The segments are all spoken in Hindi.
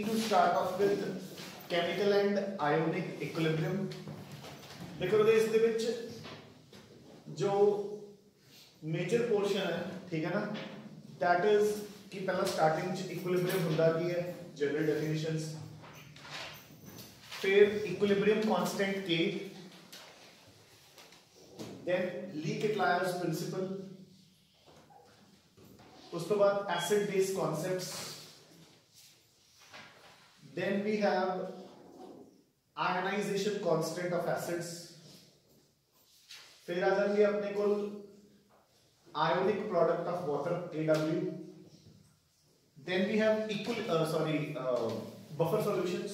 need to start off with chemical and ionic equilibrium ਦੇਖੋ ਉਹਦੇ ਇਸ ਦੇ ਵਿੱਚ ਜੋ ਮੇਜਰ ਪੋਰਸ਼ਨ ਹੈ ਠੀਕ ਹੈ ਨਾ that is ਕਿ ਪਹਿਲਾਂ ਸਟਾਰਟਿੰਗ ਚ ਇਕੁਇਲਿਬ੍ਰੀਅਮ ਹੁੰਦਾ ਕੀ ਹੈ ਜਨਰਲ ਡੈਫੀਨੇਸ਼ਨਸ ਫਿਰ ਇਕੁਇਲਿਬ੍ਰੀਅਮ ਕਾਂਸਟੈਂਟ k then ਲੀ ਕਿਟਲਾਇਰਸ ਪ੍ਰਿੰਸੀਪਲ ਉਸ ਤੋਂ ਬਾਅਦ acid base concepts then we have ionization constant of acids फिर आ जाएँगे अपने को ionic product of water AW then we have equal uh, sorry uh, buffer solutions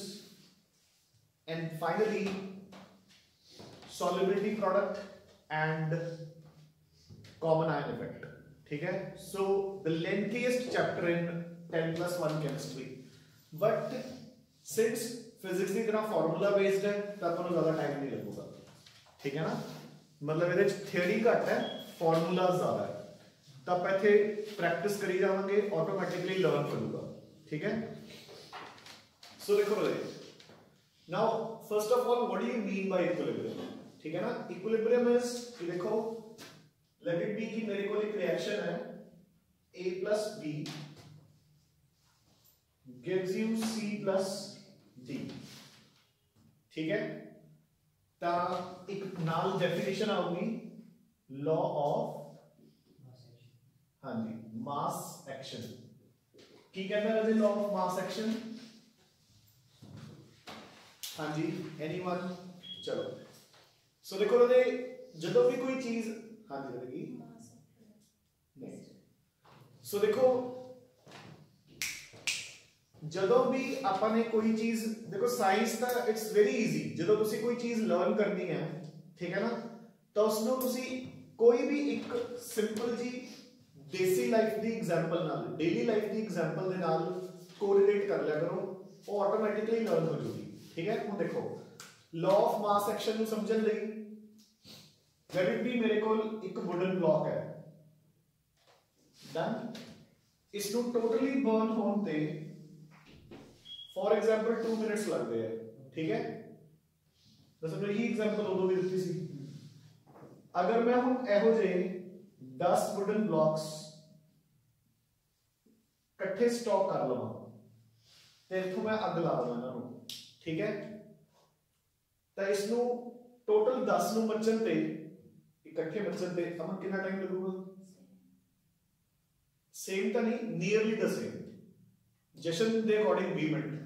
and finally solubility product and common ion effect ठीक है so the lengthiest chapter in 10 plus 1 chemistry but since physics ਦੀ ਤਰ੍ਹਾਂ ਫਾਰਮੂਲਾ ਬੇਸਡ ਹੈ ਤਾਂ ਤੁਹਾਨੂੰ ਜ਼ਿਆਦਾ ਟਾਈਮ ਨਹੀਂ ਲੱਗੂਗਾ ਠੀਕ ਹੈ ਨਾ ਮਤਲਬ ਇਹਦੇ ਵਿੱਚ ਥਿਉਰੀ ਘੱਟ ਹੈ ਫਾਰਮੂਲਾ ਜ਼ਿਆਦਾ ਹੈ ਤਾਂ ਆਪਾਂ ਇੱਥੇ ਪ੍ਰੈਕਟਿਸ ਕਰੀ ਜਾਵਾਂਗੇ ਆਟੋਮੈਟਿਕਲੀ ਲਰਨ ਕਰੂਗਾ ਠੀਕ ਹੈ ਸੋ ਦੇਖੋ ਬਲੇ now first of all what do you mean by equilibrium ਠੀਕ ਹੈ ਨਾ ਇਕੁਇਲਿਬ੍ਰੀਅਮ ਇਜ਼ ਕਿ ਦੇਖੋ ਲੈਟ ਇਟ ਬੀ ਕਿ ਮੇਰੇ ਕੋਲ ਇੱਕ ਰਿਐਕਸ਼ਨ ਹੈ a b gives you c plus d ਠੀਕ ਹੈ ਤਾਂ ਇੱਕ ਨਾਲ ਡੈਫੀਨੇਸ਼ਨ ਆਊਗੀ ਲਾ ਆਫ ਹਾਂਜੀ ਮਾਸ ਐਕਸ਼ਨ ਕੀ ਕਹਿੰਦਾ ਰਾਜੇ ਲਾ ਆਫ ਮਾਸ ਐਕਸ਼ਨ ਹਾਂਜੀ ਐਨੀਵਨ ਚਲੋ ਸੋ ਦੇਖੋ ਰਾਜੇ ਜਦੋਂ ਵੀ ਕੋਈ ਚੀਜ਼ ਹਾਂਜੀ ਰਾਜੇ ਕੀ ਨਹੀਂ ਸੋ ਦੇਖੋ ਜਦੋਂ ਵੀ ਆਪਾਂ ਨੇ ਕੋਈ ਚੀਜ਼ ਦੇਖੋ ਸਾਇੰਸ ਤਾਂ ਇਟਸ ਵੈਰੀ ਈਜ਼ੀ ਜਦੋਂ ਤੁਸੀਂ ਕੋਈ ਚੀਜ਼ ਲਰਨ ਕਰਨੀ ਹੈ ਠੀਕ ਹੈ ਨਾ ਤਾਂ ਉਸ ਨੂੰ ਤੁਸੀਂ ਕੋਈ ਵੀ ਇੱਕ ਸਿੰਪਲ ਜੀ ਦੇਸੀ ਲਾਈਫ ਦੀ ਐਗਜ਼ਾਮਪਲ ਨਾਲ ਡੇਲੀ ਲਾਈਫ ਦੀ ਐਗਜ਼ਾਮਪਲ ਦੇ ਨਾਲ ਕੋਰਿਲੇਟ ਕਰ ਲਿਆ ਕਰੋ ਉਹ ਆਟੋਮੈਟਿਕਲੀ ਲਰਨ ਹੋ ਜੂਗੀ ਠੀਕ ਹੈ ਹੁਣ ਦੇਖੋ ਲਾ ਆਫ ਮਾਸ ਐਕਸ਼ਨ ਨੂੰ ਸਮਝਣ ਲਈ ਲੈਟ ਇਟ ਬੀ ਮੇਰੇ ਕੋਲ ਇੱਕ ਵੁਡਨ ਬਲੌਕ ਹੈ ਡਨ ਇਸ ਨੂੰ ਟੋਟਲੀ ਬਰਨ ਹੋਣ ਤੇ ਫੋਰ ਐਗਜ਼ਾਮਪਲ 2 ਮਿੰਟਸ ਲੱਗਦੇ ਆ ਠੀਕ ਹੈ ਦੱਸੋ ਮੈਂ ਇਹ ਐਗਜ਼ਾਮਪਲ ਉਦੋਂ ਵੀ ਦਿੱਤੀ ਸੀ ਅਗਰ ਮੈਂ ਹੁਣ ਇਹੋ ਜਿਹੇ 10 ਵੁਡਨ ਬਲੌਕਸ ਇਕੱਠੇ ਸਟਾਕ ਕਰ ਲਵਾਂ ਤੇ ਇਥੋਂ ਮੈਂ ਅੱਗ ਲਾ ਦਵਾਂ ਇਹਨਾਂ ਨੂੰ ਠੀਕ ਹੈ ਤਾਂ ਇਸ ਨੂੰ ਟੋਟਲ 10 ਨੂੰ ਮੱਚਣ ਤੇ ਇਕੱਠੇ ਮੱਚਣ ਤੇ ਅਮਨ ਕਿੰਨਾ ਟਾਈਮ ਲੱਗੂਗਾ ਸੇਮ ਤਾਂ ਨਹੀਂ ਨੀਅਰਲੀ ਦ ਸੇਮ ਜਸ਼ਨ ਦੇ ਅਕੋਰਡਿੰਗ 20 ਮਿੰਟ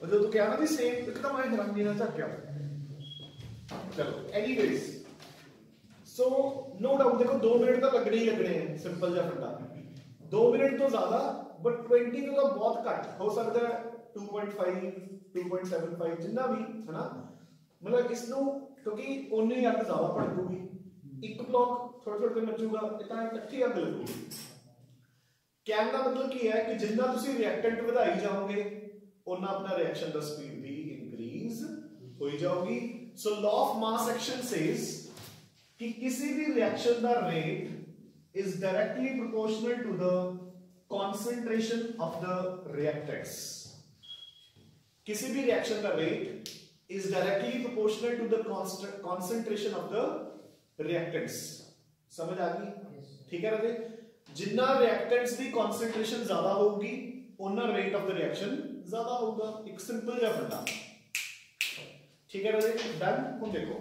मतलब तो क्या ना भी सेम एकदम आए ध्यान देना था क्या चलो एनीवेज सो नो डाउट देखो दो मिनट तो लगने ही लगने हैं सिंपल जा फंडा। दो मिनट तो ज़्यादा बट ट्वेंटी तो बहुत घट हो सकता है two point five two point seven five जिन्ना भी है ना? मतलब इसनों क्योंकि ओने ही अग ज़्यादा पड़ जूगी एक ब्लॉक ਬਲੌਕ ਥੋੜਾ ਥੋੜਾ ਮਚੂਗਾ ਇਹ ਤਾਂ ਇਕੱਠੀ ਅੱਗ ਲੱਗੂਗੀ ਕਹਿਣ ਦਾ ਮਤਲਬ ਕੀ ਹੈ ਕਿ ਜਿੰਨਾ ਤੁਸੀਂ ਰਿਐਕਟੈਂਟ ਵਧਾਈ ਜਾਓਗੇ ਉਹਨਾਂ ਆਪਣਾ ਰਿਐਕਸ਼ਨ ਦਾ ਸਪੀਡ ਵੀ ਇਨਕਰੀਜ਼ ਹੋਈ ਜਾਊਗੀ ਸੋ law of mass action says ਕਿ ਕਿਸੇ ਵੀ reaction the rate is directly proportional to the concentration of the reactants किसी भी रिएक्शन का rate is directly proportional to the constant concentration of the reactants समझ आ गई ठीक है राजे जितना reactants ਦੀ concentration ਜ਼ਿਆਦਾ ਹੋਊਗੀ ਉਹਨਾਂ rate of the reaction ਜ਼ਿਆਦਾ ਹੋਊਗਾ ਇੱਕ ਸਿੰਪਲ ਜਿਹਾ ਫੰਡਾ ਠੀਕ ਹੈ ਰਾਜੇ ਡਨ ਹੁਣ ਦੇਖੋ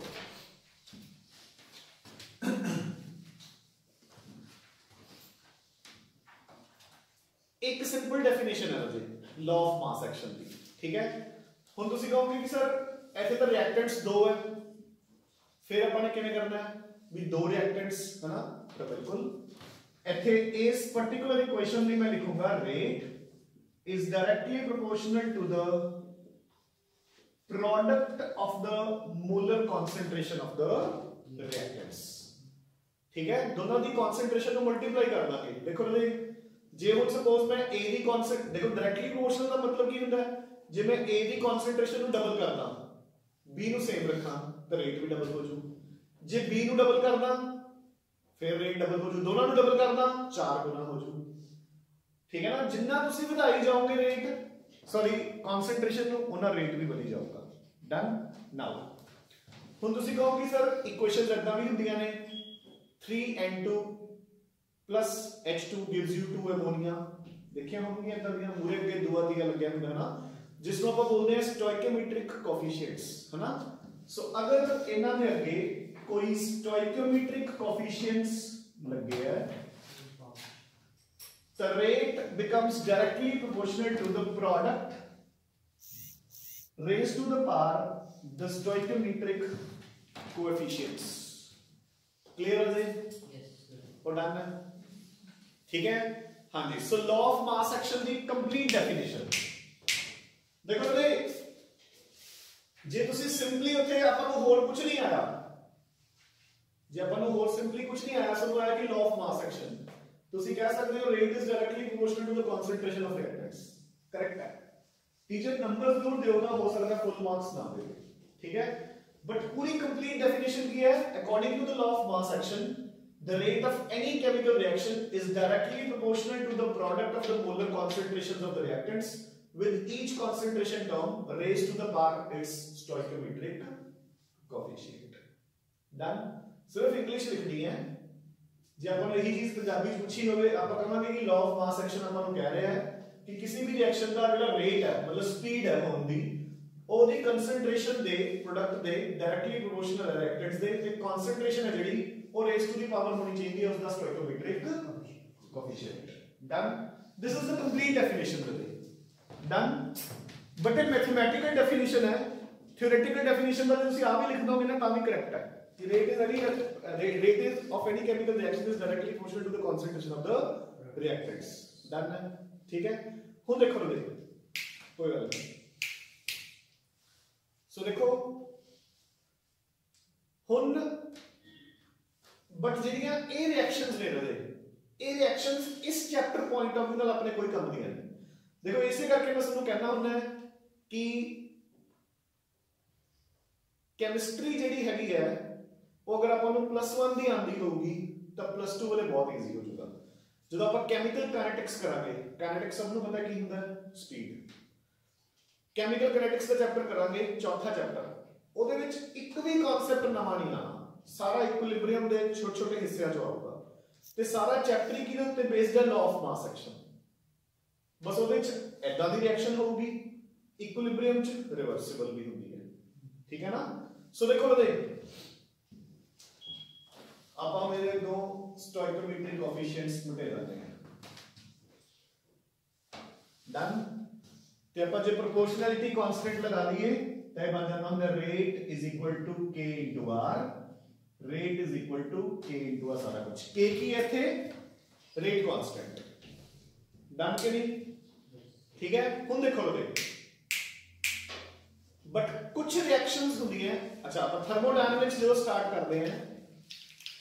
ਇੱਕ ਸਿੰਪਲ ਡੈਫੀਨੇਸ਼ਨ ਹੈ ਰਾਜੇ ਲਾ ਆਫ ਮਾਸ ਐਕਸ਼ਨ ਦੀ ਠੀਕ ਹੈ ਹੁਣ ਤੁਸੀਂ ਕਹੋਗੇ ਕਿ ਸਰ ਇੱਥੇ ਤਾਂ ਰਿਐਕਟੈਂਟਸ ਦੋ ਹੈ ਫਿਰ ਆਪਾਂ ਨੇ ਕਿਵੇਂ ਕਰਨਾ ਹੈ ਵੀ ਦੋ ਰਿਐਕਟੈਂਟਸ ਹਨਾ ਤਾਂ ਬਿਲਕੁਲ ਇੱਥੇ ਇਸ ਪਾਰਟਿਕੂਲਰ ਇਕੁਏਸ਼ਨ ਲਈ ਮੈਂ ਲਿਖੂੰਗਾ rate is directly proportional to the product of the molar concentration of the reactants ਠੀਕ ਹੈ ਦੋਨਾਂ ਦੀ concentration ਨੂੰ ਮਲਟੀਪਲਾਈ ਕਰ ਦਾਂਗੇ ਦੇਖੋ ਜੀ ਜੇ ਹੁਣ ਸਪੋਜ਼ ਮੈਂ A ਦੀ ਕਨਸੈਂਟ ਦੇਖੋ ਡਾਇਰੈਕਟਲੀ ਪ੍ਰੋਪੋਰਸ਼ਨਲ ਦਾ ਮਤਲਬ ਕੀ ਹੁੰਦਾ ਹੈ ਜੇ ਮੈਂ A ਦੀ ਕਨਸੈਂਟ੍ਰੇਸ਼ਨ ਨੂੰ ਡਬਲ ਕਰਦਾ B ਨੂੰ ਸੇਮ ਰੱਖਾਂ ਤਾਂ ਰੇਟ ਵੀ ਡਬਲ ਹੋ ਜੂ ਜੇ B ਨੂੰ ਡਬਲ ਕਰਦਾ ਫਿਰ ਰੇਟ ਡਬਲ ਹੋ ਜੂ ਦੋਨਾਂ ਨੂੰ ਡਬਲ ਕਰਨਾ 4 ਗੁਣਾ ਹੋ ਜੂ ਠੀਕ ਹੈ ਨਾ ਜਿੰਨਾ ਤੁਸੀਂ ਵਧਾਈ ਜਾਓਗੇ ਰੇਟ ਸੌਰੀ ਕਨਸੈਂਟ੍ਰੇਸ਼ਨ ਨੂੰ ਉਹਨਾਂ ਰੇਟ ਵੀ ਵਧੀ ਜਾਊਗਾ ਡਨ ਨਾਓ ਹੁਣ ਤੁਸੀਂ ਕਹੋ ਕਿ ਸਰ ਇਕੁਏਸ਼ਨਸ ਇਦਾਂ ਵੀ ਹੁੰਦੀਆਂ ਨੇ 3n2 H2 gives you 2 ammonia ਦੇਖਿਆ ਹੋਣਗੀਆਂ ਇਦਾਂ ਦੀਆਂ ਮੂਰੇ ਅੱਗੇ ਦੁਆ ਤੀਆ ਲੱਗਿਆ ਹੁੰਦਾ ਨਾ ਜਿਸ ਨੂੰ ਆਪਾਂ ਬੋਲਦੇ ਹਾਂ ਸਟੋਇਕੋਮੈਟ੍ਰਿਕ ਕੋਫੀਸ਼ੀਐਂਟਸ ਹਨਾ ਸੋ ਅਗਰ ਇਹਨਾਂ ਦੇ ਅੱਗੇ कोई स्टोइकोमेट्रिक कॉफिशियंट लग गया the rate becomes directly proportional to the product raise to the power the stoichiometric coefficients clear है ठीक है? हाँ जी। So law of mass action the complete definition देखो जे तुसी सिंपली ओथे आपा को कुछ नहीं आया। ਜੇ ਆਪਾਂ ਨੂੰ ਹੋਰ ਸਿੰਪਲੀ ਕੁਝ ਨਹੀਂ ਆਇਆ ਸਾਨੂੰ ਆਇਆ ਕਿ ਲਾਅ ਆਫ ਮਾਸ ਐਕਸ਼ਨ ਤੁਸੀਂ ਕਹਿ ਸਕਦੇ ਹੋ rate is directly proportional to the concentration of reactants correct ਹੈ ਟੀਚਰ ਨੰਬਰ ਜ਼ਰੂਰ ਦਿਓ ਨਾ ਹੋ ਸਕਦਾ ਫੁੱਲ ਮਾਰਕਸ ਨਾ ਦੇਵੇ ਠੀਕ ਹੈ ਬਟ ਪੂਰੀ ਕੰਪਲੀਟ ਡੈਫੀਨੇਸ਼ਨ ਕੀ ਹੈ according to the law of mass action the rate of any chemical reaction is directly proportional to the product of the molar concentrations of the reactants with each concentration term raised to the power its stoichiometric coefficient done ਸਿਰਫ ਇੰਗਲਿਸ਼ ਲਿਖਣੀ ਹੈ। ਜੇ ਆਪਾਂ ਨੂੰ ਇਹੀ ਚੀਜ਼ ਪੰਜਾਬੀ ਚ ਪੁੱਛੀ ਹੋਵੇ, ਆਪਾਂ ਕਹਾਂਗੇ ਕਿ ਲਾਅ ਆਫ ਮਾਸ ਐਕਸ਼ਨ ਆਪਾਂ ਨੂੰ ਕਹਿ ਰਿਹਾ ਹੈ ਕਿ ਕਿਸੇ ਵੀ ਰਿਐਕਸ਼ਨ ਦਾ ਜਿਹੜਾ ਰੇਟ ਹੈ, ਮਤਲਬ ਸਪੀਡ ਹੈ ਹੋਣ ਦੀ ਉਹਦੀ ਕਨਸੈਂਟ੍ਰੇਸ਼ਨ ਦੇ ਪ੍ਰੋਡਕਟ ਦੇ ਡਾਇਰੈਕਟਲੀ ਪ੍ਰੋਪੋਰਸ਼ਨਲ ਹੈ ਰਿਐਕਟੈਂਟਸ ਦੇ, ਤੇ ਕਨਸੈਂਟ੍ਰੇਸ਼ਨ ਹੈ ਜਿਹੜੀ, ਉਹ ਰੇਸ ਟੂ ਦੀ ਪਾਵਰ ਹੋਣੀ ਚਾਹੀਦੀ ਹੈ ਉਸ ਦਾ stoichiometric coefficient done this is the complete definition brother done but ਇਹ ਮੈਥਮੈਟਿਕਲ ਡੈਫੀਨੇਸ਼ਨ ਹੈ। ਥਿਓਰੇਟਿਕਲ ਡੈਫੀਨੇਸ਼ਨ ਦਾ ਤੁਸੀਂ ਆ ਵੀ ਲਿਖ ਦੋਗੇ ਨਾ, ਤਾਂ ਵੀ ਕਰੈਕਟ ਹੈ। ਕਿ rate is any rate is of any chemical reaction is directly proportional to the concentration of the reactants done ਹੈ ਠੀਕ ਹੈ ਹੁਣ ਦੇਖੋ ਲੋ ਕੋਈ ਗੱਲ ਨਹੀਂ ਸੋ ਦੇਖੋ ਹੁਣ ਬਟ ਜਿਹੜੀਆਂ ਇਹ ਰਿਐਕਸ਼ਨਸ ਨੇ ਰਦੇ ਇਹ ਰਿਐਕਸ਼ਨਸ ਇਸ ਚੈਪਟਰ ਪੁਆਇੰਟ ਆਫ View ਨਾਲ ਆਪਣੇ ਕੋਈ ਕੰਮ ਦੀਆਂ ਨੇ ਦੇਖੋ ਇਸੇ ਕਰਕੇ ਮੈਂ ਤੁਹਾਨੂੰ ਕਹਿਣਾ ਹੁੰਦਾ ਹੈ ਕਿ ਕੈਮਿਸਟਰੀ ਜਿਹੜੀ ਹੈਗੀ ਹੈ ਉਹ ਅਗਰ ਆਪਾਂ ਨੂੰ ਪਲੱਸ 1 ਦੀ ਆਂਦੀ ਹੋਊਗੀ, ਤਾਂ ਪਲੱਸ 2 ਵਾਲੇ ਬਹੁਤ ਈਜ਼ੀ ਹੋ ਜਾਊਗਾ। ਜਦੋਂ ਆਪਾਂ ਕੈਮੀਕਲ ਕਾਈਨੈਟਿਕਸ ਕਰਾਂਗੇ ਕਾਈਨੈਟਿਕਸ ਸਭ ਨੂੰ ਪਤਾ ਕੀ ਹੁੰਦਾ? ਸਪੀਡ ਕੈਮੀਕਲ ਕਾਈਨੈਟਿਕਸ ਦਾ ਚੈਪਟਰ ਕਰਾਂਗੇ, ਚੌਥਾ ਚੈਪਟਰ ਉਹਦੇ ਵਿੱਚ ਇੱਕ ਵੀ ਕਨਸੈਪਟ ਨਵਾਂ ਨਹੀਂ ਆਣਾ ਸਾਰਾ ਇਕੁਇਲਿਬ੍ਰੀਅਮ ਦੇ ਛੋਟੇ ਛੋਟੇ ਹਿੱਸਿਆਂ ਚੋਂ ਆਊਗਾ। ਤੇ ਸਾਰਾ ਚੈਪਟਰ ਹੀ ਕਿਹਦੇ ਉੱਤੇ ਬੇਸਡ ਹੈ? ਲਾਅ ਆਫ ਮਾਸ ਐਕਸ਼ਨ ਬਸ ਉਹਦੇ ਵਿੱਚ ਐਦਾਂ ਦੀ ਰਿਐਕਸ਼ਨ ਹੋਊਗੀ। ਇਕੁਇਲਿਬ੍ਰੀਅਮ ਚ ਰਿਵਰਸੀਬਲ ਵੀ ਹੁੰਦੀ ਹੈ। ਠੀਕ ਹੈ ਨਾ? ਸੋ ਦੇਖੋ ਬਦੇ ਆਪਾਂ ਮੇਰੇ ਦੋ ਸਟੋਇਕੋਮੈਟ੍ਰਿਕ ਕੋਐਫੀਸ਼ੀਐਂਟਸ ਮਿਟੇ ਦਿੰਦੇ ਹਾਂ ਡਨ ਤੇ ਆਪਾਂ ਜੇ ਪ੍ਰੋਪੋਰਸ਼ਨੈਲਿਟੀ ਕਨਸਟੈਂਟ ਲਗਾ ਲਈਏ ਤਾਂ ਇਹ ਬਣ ਜਾਂਦਾ ਹੁੰਦਾ rate is equal to k r rate is equal to k into a ਸਾਰਾ ਕੁਝ k ਕੀ ਹੈ ਇੱਥੇ ਰੇਟ ਕਾਂਸਟੈਂਟ ਡਨ ਕਿ ਨਹੀਂ ਠੀਕ ਹੈ ਹੁਣ ਦੇਖੋ ਲੋ ਬਟ ਕੁਝ ਰਿਐਕਸ਼ਨਸ ਹੁੰਦੀਆਂ ਅੱਛਾ ਆਪਾਂ ਥਰਮੋਡਾਇਨਾਮਿਕਸ ਜਦੋਂ ਸਟਾਰਟ ਕਰਦੇ ਹਾਂ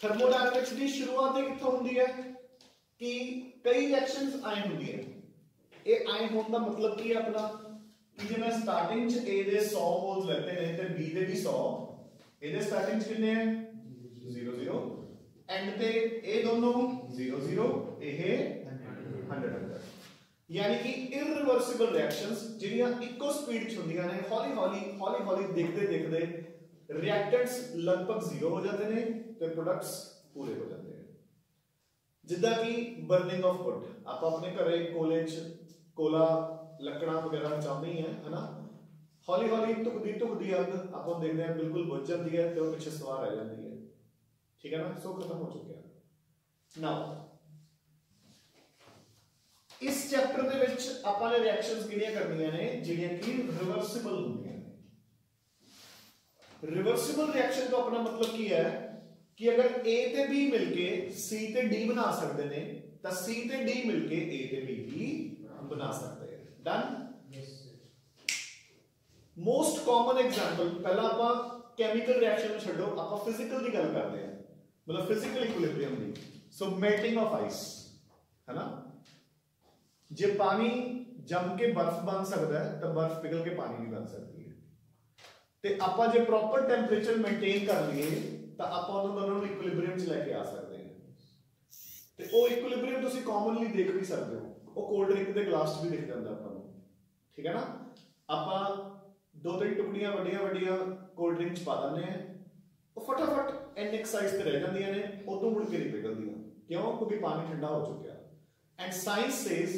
ਥਰਮੋਡਾਇਨਾਮਿਕਸ ਦੀ ਸ਼ੁਰੂਆਤ ਹੀ ਕਿੱਥੋਂ ਹੁੰਦੀ ਹੈ? ਕਿ ਕਈ ਰਿਐਕਸ਼ਨਸ ਆਏ ਹੁੰਦੀਆਂ ਇਹ ਆਏ ਹੋਣ ਦਾ ਮਤਲਬ ਕੀ ਹੈ ਆਪਣਾ? ਕਿ ਜੇ ਮੈਂ ਸਟਾਰਟਿੰਗ ਚ A ਦੇ 100 ਮੋਲਸ ਲੈਤੇ ਨੇ ਤੇ B ਦੇ ਵੀ 100 ਇਹਦੇ ਸਟਾਰਟਿੰਗ ਚ ਕਿੰਨੇ ਹੈ 0 0 ਐਂਡ ਤੇ ਇਹ ਦੋਨੋਂ 0 0 ਇਹ 100 ਯਾਨੀ ਕਿ ਇਰਰਿਵਰਸੀਬਲ ਰਿਐਕਸ਼ਨਸ ਜਿਹੜੀਆਂ ਇੱਕੋ ਸਪੀਡ 'ਚ ਹੁੰਦੀਆਂ ਨੇ ਹੌਲੀ ਹੌਲੀ ਹੌਲੀ ਹੌਲੀ ਦੇਖਦੇ ਦੇਖਦੇ ਰਿਐਕਟੈਂਟਸ ਲਗਭਗ 0 ਹੋ ਜਾਂਦੇ ਨੇ ਤੇ ਪ੍ਰੋਡਕਟਸ ਪੂਰੇ ਹੋ ਜਾਂਦੇ ਨੇ ਜਿੱਦਾਂ ਕਿ ਬਰਨਿੰਗ ਆਫ ਵੁੱਡ ਆਪਾਂ ਆਪਣੇ ਘਰੇ ਕੋਲੇ 'ਚ ਕੋਲਾ ਲੱਕੜਾਂ ਵਗੈਰਾ ਚਾਹੁੰਦੇ ਹੀ ਹੈ ਹਨਾ ਹੌਲੀ ਹੌਲੀ ਧੁਕਦੀ ਧੁਕਦੀ ਅੱਗ ਆਪਾਂ ਦੇਖਦੇ ਹਾਂ ਬਿਲਕੁਲ ਬੁਝ ਜਾਂਦੀ ਹੈ ਤੇ ਉਹ ਪਿੱਛੇ ਸਵਾਰ ਰਹਿ ਜਾਂਦੀ ਹੈ ਠੀਕ ਹੈ ਨਾ ਸੋ ਖਤਮ ਹੋ ਚੁੱਕਿਆ ਨਾਓ ਇਸ ਚੈਪਟਰ ਦੇ ਵਿੱਚ ਆਪਾਂ ਨੇ ਰਿਐਕਸ਼ਨਸ ਕਿਹੜੀਆਂ ਕਰਨੀਆਂ ਨੇ ਜਿਹੜੀਆਂ ਕਿ ਰਿਵਰਸੀਬਲ ਹੁੰਦੀਆਂ रिवर्सिबल रिएक्शन तो अपना मतलब की है कि अगर ए ते बी मिलके सी ते डी बना सकते ने तो सी ते डी मिलके ए ते बी भी बना सकते हैं। डन मोस्ट कॉमन एग्जांपल पहला आप केमिकल रिएक्शन में छोड़ो आप फ़िज़िकल की गल करते हैं। मतलब फ़िज़िकल इक्विलिब्रियम की सो मेल्टिंग ऑफ़ आइस है ना? जे पानी जम के बर्फ़ बन सकता है तो बर्फ़ पिघल के पानी नहीं बन सकती। ਤੇ ਆਪਾਂ ਜੇ ਪ੍ਰੋਪਰ ਟੈਂਪਰੇਚਰ ਮੇਨਟੇਨ ਕਰ ਲਈਏ ਤਾਂ ਆਪਾਂ ਉਹਨਾਂ ਦੋਨਾਂ ਨੂੰ ਇਕੁਇਲਿਬ੍ਰੀਅਮ 'ਚ ਲੈ ਕੇ ਆ ਸਕਦੇ ਹਾਂ ਤੇ ਉਹ ਇਕੁਇਲਿਬ੍ਰੀਅਮ ਤੁਸੀਂ ਕਾਮਨਲੀ ਦੇਖ ਵੀ ਸਕਦੇ ਹੋ ਉਹ ਕੋਲਡ ਡਰਿੰਕ ਦੇ ਗਲਾਸ 'ਚ ਵੀ ਦਿਖ ਜਾਂਦਾ ਆਪਾਂ ਨੂੰ ਠੀਕ ਹੈ ਨਾ ਆਪਾਂ ਦੋ ਤਿੰਨ ਟੁਕੜੀਆਂ ਵੱਡੀਆਂ ਵੱਡੀਆਂ ਕੋਲਡ ਡਰਿੰਕ 'ਚ ਪਾ ਦਿੰਦੇ ਆ ਉਹ ਫਟਾਫਟ ਐਨ ਸਾਈਜ਼ ਤੇ ਰਹਿ ਜਾਂਦੀਆਂ ਨੇ ਉਦੋਂ ਮੁੜ ਕੇ ਨਹੀਂ ਪਿਘਲਦੀਆਂ ਕਿਉਂ ਕਿਉਂਕਿ ਪਾਣੀ ਠੰਡਾ ਹੋ ਚੁੱਕਿਆ ਐਂਡ ਸਾਇੰਸ ਸੇਜ਼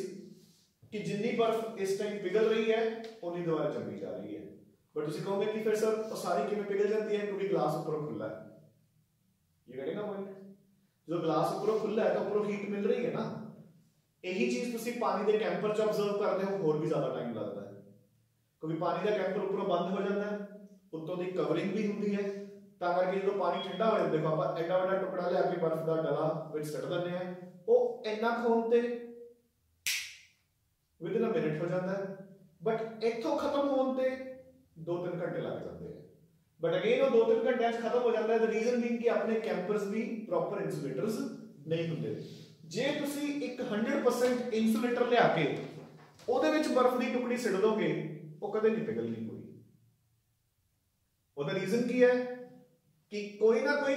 ਕਿ ਜਿੰਨੀ ਬਰਫ਼ ਇਸ ਟਾਈਮ ਪਿਘਲ ਰਹੀ ਹੈ ਉਨੀ ਦੁਬਾਰਾ ਜੰਮੀ ਜਾ ਰਹੀ ਹੈ ਬਟ ਤੁਸੀਂ ਕਹੋਗੇ ਕਿ ਫਿਰ ਸਰ ਉਹ ਸਾਰੀ ਕਿਵੇਂ ਪਿਘਲ ਜਾਂਦੀ ਹੈ ਕਿਉਂਕਿ ਗਲਾਸ ਉੱਪਰੋਂ ਖੁੱਲਾ ਹੈ ਇਹ ਕਰੇਗਾ ਪੁਆਇੰਟ ਜਦੋਂ ਗਲਾਸ ਉੱਪਰੋਂ ਖੁੱਲਾ ਹੈ ਤਾਂ ਉੱਪਰੋਂ ਹੀਟ ਮਿਲ ਰਹੀ ਹੈ ਨਾ ਇਹੀ ਚੀਜ਼ ਤੁਸੀਂ ਪਾਣੀ ਦੇ ਟੈਂਪਰ 'ਚ ਆਬਜ਼ਰਵ ਕਰਦੇ ਹੋ ਹੋਰ ਵੀ ਜ਼ਿਆਦਾ ਟਾਈਮ ਲੱਗਦਾ ਹੈ ਕਿਉਂਕਿ ਪਾਣੀ ਦਾ ਟੈਂਪਰ ਉੱਪਰੋਂ ਬੰਦ ਹੋ ਜਾਂਦਾ ਹੈ ਉੱਤੋਂ ਦੀ ਕਵਰਿੰਗ ਵੀ ਹੁੰਦੀ ਹੈ ਤਾਂ ਕਰਕੇ ਜਦੋਂ ਪਾਣੀ ਠੰਡਾ ਹੋ ਜਾਂਦਾ ਦੇਖੋ ਆਪਾਂ ਐਡਾ ਵੱਡਾ ਟੁਕੜਾ ਲਿਆ ਕੇ ਬਰਫ਼ ਦਾ ਡਲਾ ਵਿੱਚ ਸੱਟ ਦਿੰਦੇ ਆ ਉਹ ਇੰਨਾ ਖੋਣ ਤੇ ਵਿਦਨ ਅ ਮਿੰਟ ਹੋ ਜਾਂਦਾ ਹੈ ਬਟ ਇੱਥੋਂ ਖਤਮ ਹੋਣ ਤੇ 2-3 ਘੰਟੇ ਲੱਗ ਜਾਂਦੇ ਆ। ਬਟ ਅਗੇਨ ਉਹ 2-3 ਘੰਟਿਆਂ 'ਚ ਖਤਮ ਹੋ ਜਾਂਦਾ ਹੈ। ਦ ਰੀਜ਼ਨ ਬੀਇੰਗ ਕਿ ਆਪਣੇ ਕੈਂਪਰਸ ਵੀ ਪ੍ਰੋਪਰ ਇਨਸੂਲੇਟਰਸ ਨਹੀਂ ਹੁੰਦੇ। ਜੇ ਤੁਸੀਂ ਇੱਕ 100% ਇਨਸੂਲੇਟਰ ਲਿਆ ਕੇ ਉਹਦੇ ਵਿੱਚ ਬਰਫ਼ ਦੀ ਟੁਕੜੀ ਸਿੱਟ ਦੋਗੇ, ਉਹ ਕਦੇ ਨਹੀਂ ਪਿਘਲਣੀ ਕੋਈ। ਉਹਦਾ ਰੀਜ਼ਨ ਕੀ ਹੈ? ਕਿ ਕੋਈ ਨਾ ਕੋਈ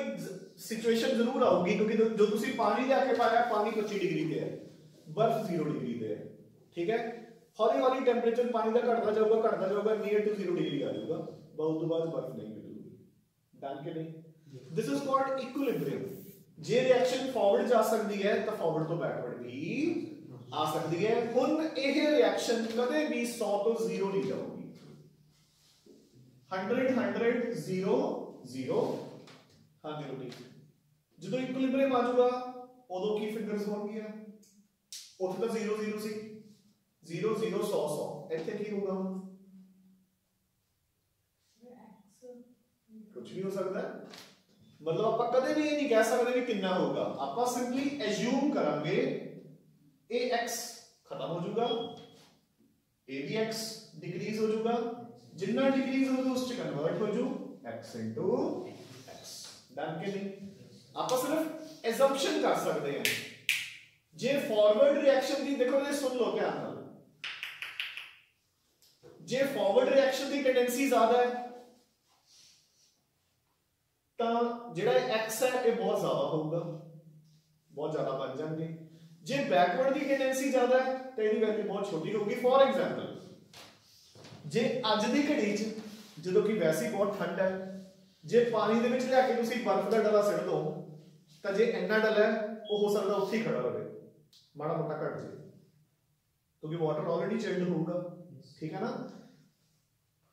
ਸਿਚੁਏਸ਼ਨ ਜ਼ਰੂਰ ਆਊਗੀ, ਕਿਉਂਕਿ ਜੋ ਤੁਸੀਂ ਪਾਣੀ ਲਿਆ ਕੇ ਪਾਇਆ, ਪਾਣੀ 25 ਡਿਗਰੀ ਤੇ ਹੈ। ਬਰਫ਼ 0 ਡਿਗਰੀ ਤੇ ਹੈ। ਠੀਕ ਹੈ? ਹੌਲੀ ਹੌਲੀ ਟੈਂਪਰੇਚਰ ਪਾਣੀ ਦਾ ਘਟਦਾ ਜਾਊਗਾ ਘਟਦਾ ਜਾਊਗਾ ਨੀਅਰ ਟੂ 0 ਡਿਗਰੀ ਆ ਜਾਊਗਾ ਬਹੁਤ ਤੋਂ ਬਾਅਦ ਬਰਫ਼ ਨਹੀਂ ਮਿਲੂਗੀ ਡਨ ਕਿ ਨਹੀਂ ਦਿਸ ਇਜ਼ ਕਾਲਡ ਇਕੁਇਲਿਬ੍ਰੀਅਮ ਜੇ ਰਿਐਕਸ਼ਨ ਫਾਰਵਰਡ ਜਾ ਸਕਦੀ ਹੈ ਤਾਂ ਫਾਰਵਰਡ ਤੋਂ ਬੈਕਵਰਡ ਵੀ ਆ ਸਕਦੀ ਹੈ ਹੁਣ ਇਹ ਰਿਐਕਸ਼ਨ ਕਦੇ ਵੀ 100 ਤੋਂ 0 ਨਹੀਂ ਜਾਊਗੀ 100 100 0 0 ਹਾਂਜੀ ਰੋਟੀ ਜਦੋਂ ਇਕੁਇਲਿਬ੍ਰੀਅਮ ਆ ਜਾਊਗਾ ਉਦੋਂ ਕੀ ਫਿੰਗਰਸ ਹੋਣਗੀਆਂ ਉੱਥੇ ਤਾਂ 0 0 ਸੀ Zero zero सौ सौ इतने की होगा कुछ भी हो सकता है। मतलब आप कद भी ये नहीं कह सकते भी कितना होगा। आप सिंपली एज्यूम करेंगे ए एक्स खत्म हो जाएगा ए बी एक्स डिक्रीज हो जाएगा जिन्ना डिक्रीज हो उस कन्वर्ट हो जू एक्स इंटू एक्स डन के नहीं? आप सिर्फ़ एजम्पशन कर सकते हैं। जे फॉरवर्ड रिएक्शन की देखो, ये सुन लो क्या आता ਜੇ ਫਾਰਵਰਡ ਰਿਐਕਸ਼ਨ ਦੀ ਟੈਂਡੈਂਸੀ ਜ਼ਿਆਦਾ ਹੈ, ਤਾਂ ਜਿਹੜਾ x ਹੈ, ਇਹ ਬਹੁਤ ਜ਼ਿਆਦਾ ਹੋਊਗਾ। ਬਹੁਤ ਜ਼ਿਆਦਾ ਬਣ ਜਾਣਗੇ। ਜੇ ਬੈਕਵਰਡ ਦੀ ਟੈਂਡੈਂਸੀ ਜ਼ਿਆਦਾ ਹੈ, ਤਾਂ ਇਹਦੀ ਵੈਲਿਊ ਬਹੁਤ ਛੋਟੀ ਹੋਊਗੀ। ਫੋਰ ਐਗਜ਼ਾਮਪਲ ਜੇ ਅੱਜ ਦੀ ਘੜੀ 'ਚ ਜਦੋਂ ਕਿ ਵੈਸੇ ਬਹੁਤ ਠੰਡ ਹੈ, ਜੇ ਪਾਣੀ ਦੇ ਵਿੱਚ ਲਿਆ ਕੇ ਤੁਸੀਂ ਬਰਫ਼ ਦਾ ਡਲਾ ਸਿੱਟ ਦੋ, ਤਾਂ ਜੇ ਇੰਨਾ ਡਲਾ ਹੈ, ਉਹ ਹੋ ਸਕਦਾ ਉੱਥੇ ਹੀ ਖੜਾ ਰਹੇ। ਮਾੜਾ ਮੋਟਾ ਘਟ ਜੇ। ਕਿਉਂਕਿ ਵਾਟਰ ਆਲਰੇਡੀ ਚਿਲਡ ਹੋਊਗਾ। ਠੀਕ ਹੈ ਨਾ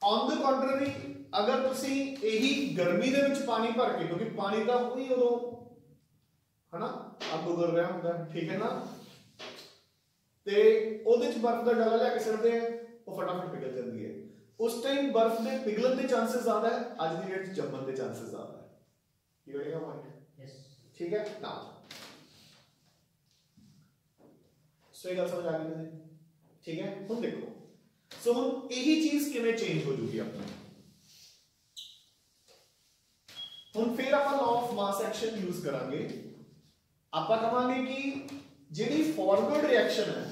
ਔਨ ਦ ਕੰਟਰਰੀ ਅਗਰ ਤੁਸੀਂ ਇਹੀ ਗਰਮੀ ਦੇ ਵਿੱਚ ਪਾਣੀ ਭਰ ਕੇ ਕਿਉਂਕਿ ਪਾਣੀ ਤਾਂ ਉਹੀ ਉਦੋਂ ਹਨਾ ਅੱਗ ਉਗਲ ਰਿਹਾ ਹੁੰਦਾ ਠੀਕ ਹੈ ਨਾ ਤੇ ਉਹਦੇ ਚ ਬਰਫ਼ ਦਾ ਡਾਲਾ ਲੈ ਕੇ ਸਿੱਟਦੇ ਆ ਉਹ ਫਟਾਫਟ ਪਿਘਲ ਜਾਂਦੀ ਹੈ ਉਸ ਟਾਈਮ ਬਰਫ਼ ਦੇ ਪਿਘਲਣ ਦੇ ਚਾਂਸਸ ਜ਼ਿਆਦਾ ਹੈ ਅੱਜ ਦੀ ਡੇਟ 'ਚ ਜੰਮਣ ਦੇ ਚਾਂਸਸ ਜ਼ਿਆਦਾ ਹੈ ਕੀ ਹੋਏਗਾ ਪੁਆਇੰਟ ਯੈਸ ਠੀਕ ਹੈ ਨਾ ਸੋ ਇਹ ਗੱਲ ਸਮਝ ਆ ਗਈ ਤੁਸੀਂ ਠੀਕ ਹੈ ਹੁਣ ਦੇਖੋ सो हम यही चीज़ किमें चेंज हो जूगी अपने। हम फिर आप law of mass action use करा आप कहे कि जी फॉरवर्ड रिएक्शन है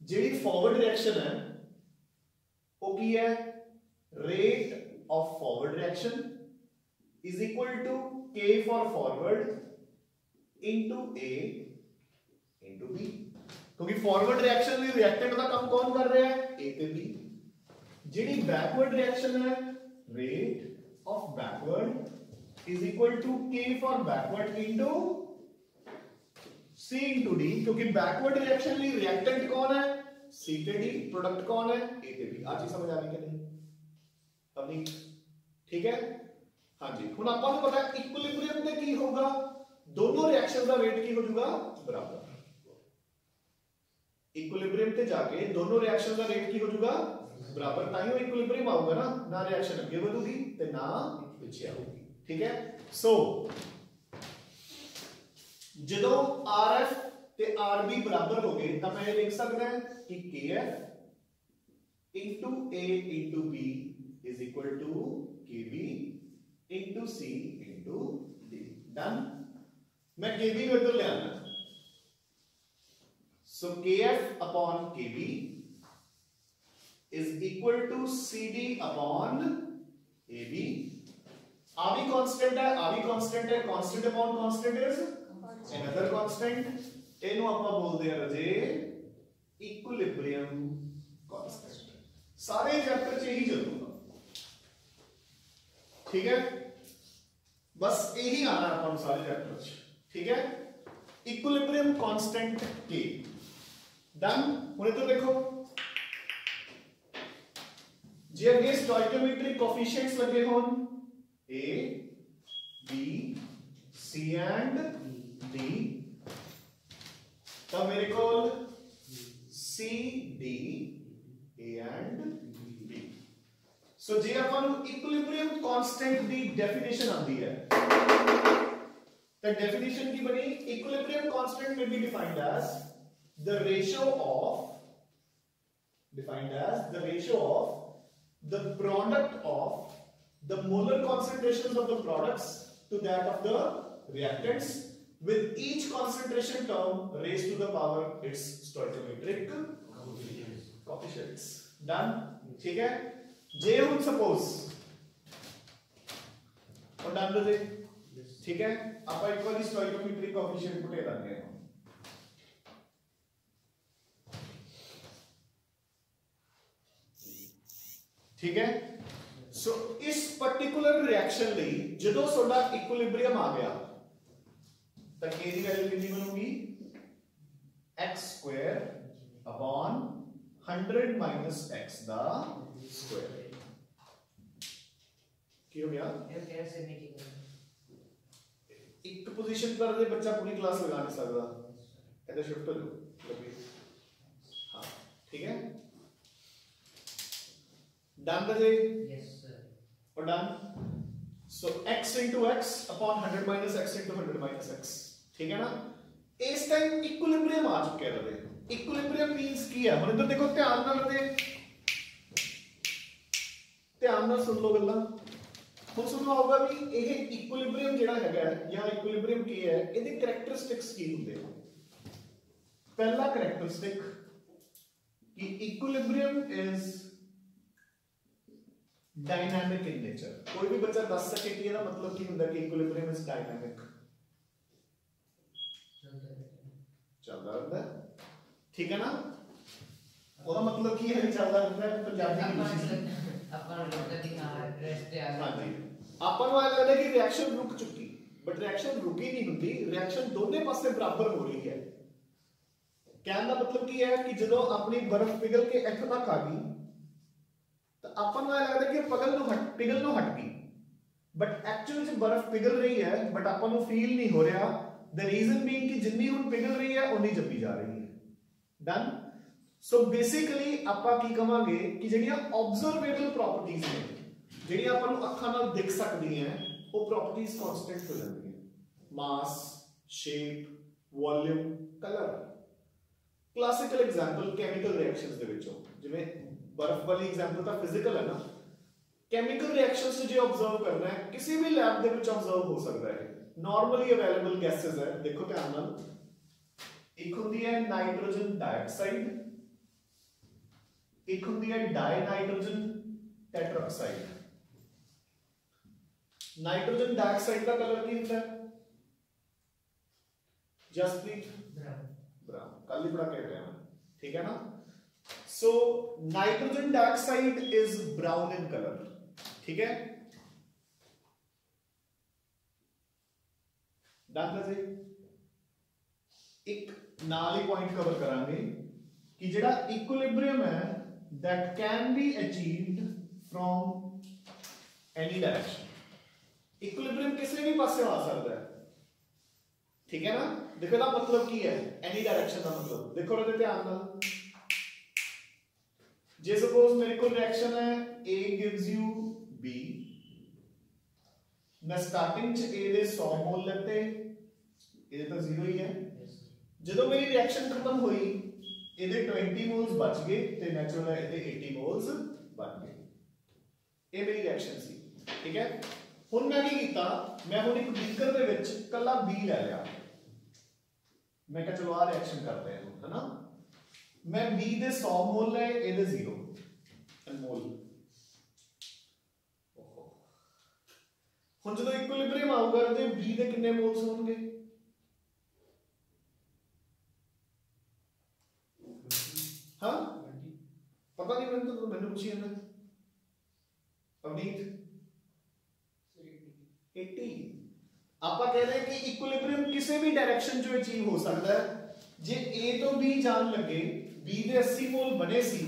जी फॉरवर्ड रिएक्शन है, वो की है rate of forward reaction is equal to k for forward into A into B ਕਿਉਂਕਿ ਫਾਰਵਰਡ ਰਿਐਕਸ਼ਨ ਲਈ ਰਿਐਕਟੈਂਟ ਦਾ ਕੰਮ ਕੌਣ ਕਰ ਰਿਹਾ ਹੈ a ਤੇ b ਜਿਹੜੀ ਬੈਕਵਰਡ ਰਿਐਕਸ਼ਨ ਹੈ rate of backward is equal to k for backward into c into d ਕਿਉਂਕਿ ਬੈਕਵਰਡ ਰਿਐਕਸ਼ਨ ਲਈ ਰਿਐਕਟੈਂਟ ਕੌਣ ਹੈ c ਤੇ d ਪ੍ਰੋਡਕਟ ਕੌਣ ਹੈ a ਤੇ b ਆ ਚੀਜ਼ ਸਮਝ ਆ ਗਈ ਕਿ ਨਹੀਂ ਆਪਣੀ ਠੀਕ ਹੈ ਹਾਂਜੀ ਹੁਣ ਆਪਾਂ ਨੂੰ ਪਤਾ ਹੈ ਇਕੁਇਲਿਬ੍ਰੀਅਮ ਤੇ ਕੀ ਹੋਊਗਾ ਦੋਨੋਂ ਰਿਐਕਸ਼ਨ ਦਾ ਰੇਟ ਕੀ ਹੋ ਜਾਊਗਾ ਬਰਾਬਰ ਇਕੁਇਲਿਬ੍ਰੀਅਮ ਤੇ ਜਾ ਕੇ ਦੋਨੋਂ ਰਿਐਕਸ਼ਨ ਦਾ ਰੇਟ ਕੀ ਹੋ ਜਾਊਗਾ ਬਰਾਬਰ ਤਾਂ ਹੀ ਉਹ ਇਕੁਇਲਿਬ੍ਰੀਅਮ ਆਊਗਾ ਨਾ ਨਾ ਰਿਐਕਸ਼ਨ ਅੱਗੇ ਵਧੂਗੀ ਤੇ ਨਾ ਪਿੱਛੇ ਆਊਗੀ ਠੀਕ ਹੈ ਸੋ ਜਦੋਂ RF ਤੇ RB ਬਰਾਬਰ ਹੋ ਗਏ ਤਾਂ ਮੈਂ ਇਹ ਲਿਖ ਸਕਦਾ ਹਾਂ ਕਿ KF into A into B is equal to KB into C into D. Done? मैं KB को इधर ले आना So KF upon KB is equal to CD upon AB. AB constant है, AB constant hai constant upon constant is another constant. इन्हों अपना बोलते हैं रजे equilibrium constant sare chapter च hi चलूँगा theek hai बस यही आना अपन सारे चैप्टर ठीक है इक्विलिब्रियम कांस्टेंट के डन होने तो देखो। जी अगे स्टॉइकोमेट्रिक कोफिशिएंट्स लगे हों। A B C and D तो मेरे को C D A and B so जी हाँ, अपन इक्विलिब्रियम कांस्टेंट दी डेफिनेशन आती है। तो डेफिनेशन की बनी इक्विलिब्रियम कांस्टेंट में भी डिफाइंड है the ratio of defined as the ratio of the product of the molar concentrations of the products to that of the reactants with each concentration term raised to the power its stoichiometric coefficients done ठीक है जे हम सपोज और डन दे ठीक है आप एक बार stoichiometric coefficient पुटे देंगे ठीक है ਸੋ ਇਸ ਪਾਰਟਿਕੂਲਰ ਰਿਐਕਸ਼ਨ ਲਈ ਜਦੋਂ ਤੁਹਾਡਾ ਇਕੁਇਲਿਬ੍ਰੀਅਮ ਆ ਗਿਆ ਤਾਂ k ਦੀ ਵੈਲਿਊ ਕਿੰਨੀ ਬਣੂਗੀ x ਸਕੁਅਰ ਅਪਨ 100 x ਦਾ ਸਕੁਅਰ ਕੀ ਹੋ ਗਿਆ ਇੱਕ ਪੋਜੀਸ਼ਨ ਪਰ ਦੇ ਬੱਚਾ ਪੂਰੀ ਕਲਾਸ ਲਗਾ ਨਹੀਂ ਸਕਦਾ ਇਹਦਾ ਸ਼ਿਫਟ ਹੋ ਜਾਓ ਲੱਗੇ ਹਾਂ ਠੀਕ ਹੈ ਡਨ ਦਾ ਜੀ We're done. So x into x upon 100 minus x into 100 minus x. ठीक है ना ਇਸ ਟਾਈਮ ਇਕੁਇਲਿਬ੍ਰੀਅਮ ਆ ਚੁੱਕਿਆ ਰਵੇ ਇਕੁਇਲਿਬ੍ਰੀਅਮ ਮੀਨਸ ਕੀ ਹੈ ਹੁਣ ਇੱਧਰ ਦੇਖੋ ਧਿਆਨ ਨਾਲ ਤੇ ਧਿਆਨ ਨਾਲ ਸੁਣ ਲਓ ਗੱਲਾਂ ਹੁਣ ਸੁਣੋ ਆਊਗਾ ਵੀ ਇਹ ਇਕੁਇਲਿਬ੍ਰੀਅਮ ਜਿਹੜਾ ਹੈਗਾ ਜਾਂ ਇਕੁਇਲਿਬ੍ਰੀਅਮ ਕੀ ਹੈ ਇਹਦੇ ਕੈਰੈਕਟਰਿਸਟਿਕਸ ਕੀ ਹੁੰਦੇ ਆ ਪਹਿਲਾ ਕੈਰੈਕਟਰਿਸਟਿਕ ਕਿ equilibrium is dynamic in nature कोई भी बच्चा दस सेकेंड की है ना मतलब की होंगे इक्विलिब्रियम इज़ डायनामिक ठीक है ना? और मतलब की है चल रहा है। पंजाबी में अपन लगता दिखा रहा है रेस्ट है अपन वाला लगता कि रिएक्शन रुक चुकी बट रिएक्शन रुकी नहीं होती। रिएक्शन दोनों पासे बराबर हो रही है। कहने का मतलब की है कि जब अपनी बर्फ़ पिघल के एफ़ तक आ गई ਤਾਂ ਆਪਾਂ ਨੂੰ ਇਹ ਲੱਗਦਾ ਕਿ ਪਗਲ ਨੂੰ ਹਟ ਪਿਘਲ ਨੂੰ ਹਟ ਗਈ ਬਟ ਐਕਚੁਅਲ ਵਿੱਚ ਬਰਫ਼ ਪਿਘਲ ਰਹੀ ਹੈ ਬਟ ਆਪਾਂ ਨੂੰ ਫੀਲ ਨਹੀਂ ਹੋ ਰਿਹਾ ਦ ਰੀਜ਼ਨ ਬੀਇੰਗ ਕਿ ਜਿੰਨੀ ਹੁਣ ਪਿਘਲ ਰਹੀ ਹੈ ਉਨੀ ਜੰਮੀ ਜਾ ਰਹੀ ਹੈ ਡਨ ਸੋ ਬੇਸਿਕਲੀ ਆਪਾਂ ਕੀ ਕਵਾਂਗੇ ਕਿ ਜਿਹੜੀਆਂ ਆਬਜ਼ਰਵੇਬਲ ਪ੍ਰੋਪਰਟੀਆਂ ਨੇ ਜਿਹੜੀਆਂ ਆਪਾਂ ਨੂੰ ਅੱਖਾਂ ਨਾਲ ਦਿਖ ਸਕਦੀਆਂ ਉਹ ਪ੍ਰੋਪਰਟੀਆਂ ਕਨਸਟੈਂਟ ਹੋ ਜਾਂਦੀਆਂ mass shape volume colour classical example chemical reactions ਦੇ ਵਿੱਚੋਂ ਜਿਵੇਂ ਬਰਫ਼ ਵਾਲੀ ਐਗਜ਼ਾਮਪਲ ਤਾਂ ਫਿਜ਼ੀਕਲ ਹੈ ਨਾ ਕੈਮੀਕਲ ਰਿਐਕਸ਼ਨਸ ਜੇ ਆਬਜ਼ਰਵ ਕਰਨਾ ਹੈ ਕਿਸੇ ਵੀ ਲੈਬ ਦੇ ਵਿੱਚ ਆਬਜ਼ਰਵ ਹੋ ਸਕਦਾ ਹੈ ਨਾਰਮਲੀ ਅਵੇਲੇਬਲ ਗੈਸਸ ਹੈ ਦੇਖੋ ਧਿਆਨ ਨਾਲ ਇੱਕ ਹੁੰਦੀ ਹੈ ਨਾਈਟ੍ਰੋਜਨ ਡਾਈਆਕਸਾਈਡ ਇੱਕ ਹੁੰਦੀ ਹੈ dinitrogen tetroxide nitrogen dioxide ਦਾ ਕਲਰ ਕੀ ਹੁੰਦਾ ਹੈ ਜਸਪ੍ਰੀਤ ਬਰਾਊਨ ਕੱਲ ਹੀ ਪੜਾ ਕੇ ਹਟਿਆ ਮੈਂ ਠੀਕ ਹੈ ਨਾ So nitrogen dioxide is brown in colour ठीक है? जी एक नाल ही पॉइंट कवर करांगे कि जेड़ा इक्विलिब्रियम है that can be achieved from any direction equilibrium किसी भी पासे आ सकता है? ठीक है ना? देखो ना मतलब की है? एनी डायरेक्शन का मतलब। देखो ना ध्यान ਜੇ ਸਪੋਜ਼ ਮੇਰੇ ਕੋਲ ਰਿਐਕਸ਼ਨ ਹੈ A gives you B ਮੈਂ ਸਟਾਰਟਿੰਗ ਚ A ਦੇ 100 ਮੋਲ ਲੈਤੇ ਇਹਦੇ ਤਾਂ 0 ਹੀ ਹੈ। ਜਦੋਂ ਮੇਰੀ ਰਿਐਕਸ਼ਨ ਖਤਮ ਹੋਈ ਇਹਦੇ 20 ਮੋਲਸ ਬਚ ਗਏ ਤੇ ਨੈਚੁਰਲ ਹੈ ਇਹਦੇ 80 ਮੋਲਸ ਬਚ ਗਏ। ਇਹ ਮੇਰੀ ਰਿਐਕਸ਼ਨ ਸੀ ਠੀਕ ਹੈ? ਹੁਣ ਮੈਂ ਕੀ ਕੀਤਾ ਮੈਂ ਹੁਣ ਇੱਕ ਬੀਕਰ ਦੇ ਵਿੱਚ ਕੱਲਾ B ਲੈ ਲਿਆ। ਮੈਂ ਕਿਹਾ ਚਲੋ ਆ ਰਿਐਕਸ਼ਨ ਕਰਦੇ ਹਾਂ ਹਨਾ? ਮੈਂ B ਦੇ 100 ਮੋਲ ਲਏ ਇਹਦੇ 0 ਮੋਲ ਹੁਣ ਜਦੋਂ ਇਕੁਇਲਿਬ੍ਰੀਅਮ ਆਊਗਾ ਤੇ B ਦੇ ਕਿੰਨੇ ਮੋਲਸ ਹੋਣਗੇ ਹਾਂ ਪਤਾ ਨਹੀਂ ਮੈਨੂੰ ਤਾਂ ਮੈਨੂੰ ਪੁੱਛੀ ਜਾਂਦਾ ਅਵਨੀਤ 80 ਆਪਾਂ ਕਹਿ ਰਹੇ ਕਿ ਇਕੁਇਲਿਬ੍ਰੀਅਮ ਕਿਸੇ ਵੀ ਡਾਇਰੈਕਸ਼ਨ 'ਚ ਅਚੀਵ ਹੋ ਸਕਦਾ ਹੈ ਜੇ A ਤੋਂ B ਜਾਣ ਲੱਗੇ B ਦੇ 80 ਮੋਲ ਬਣੇ ਸੀ,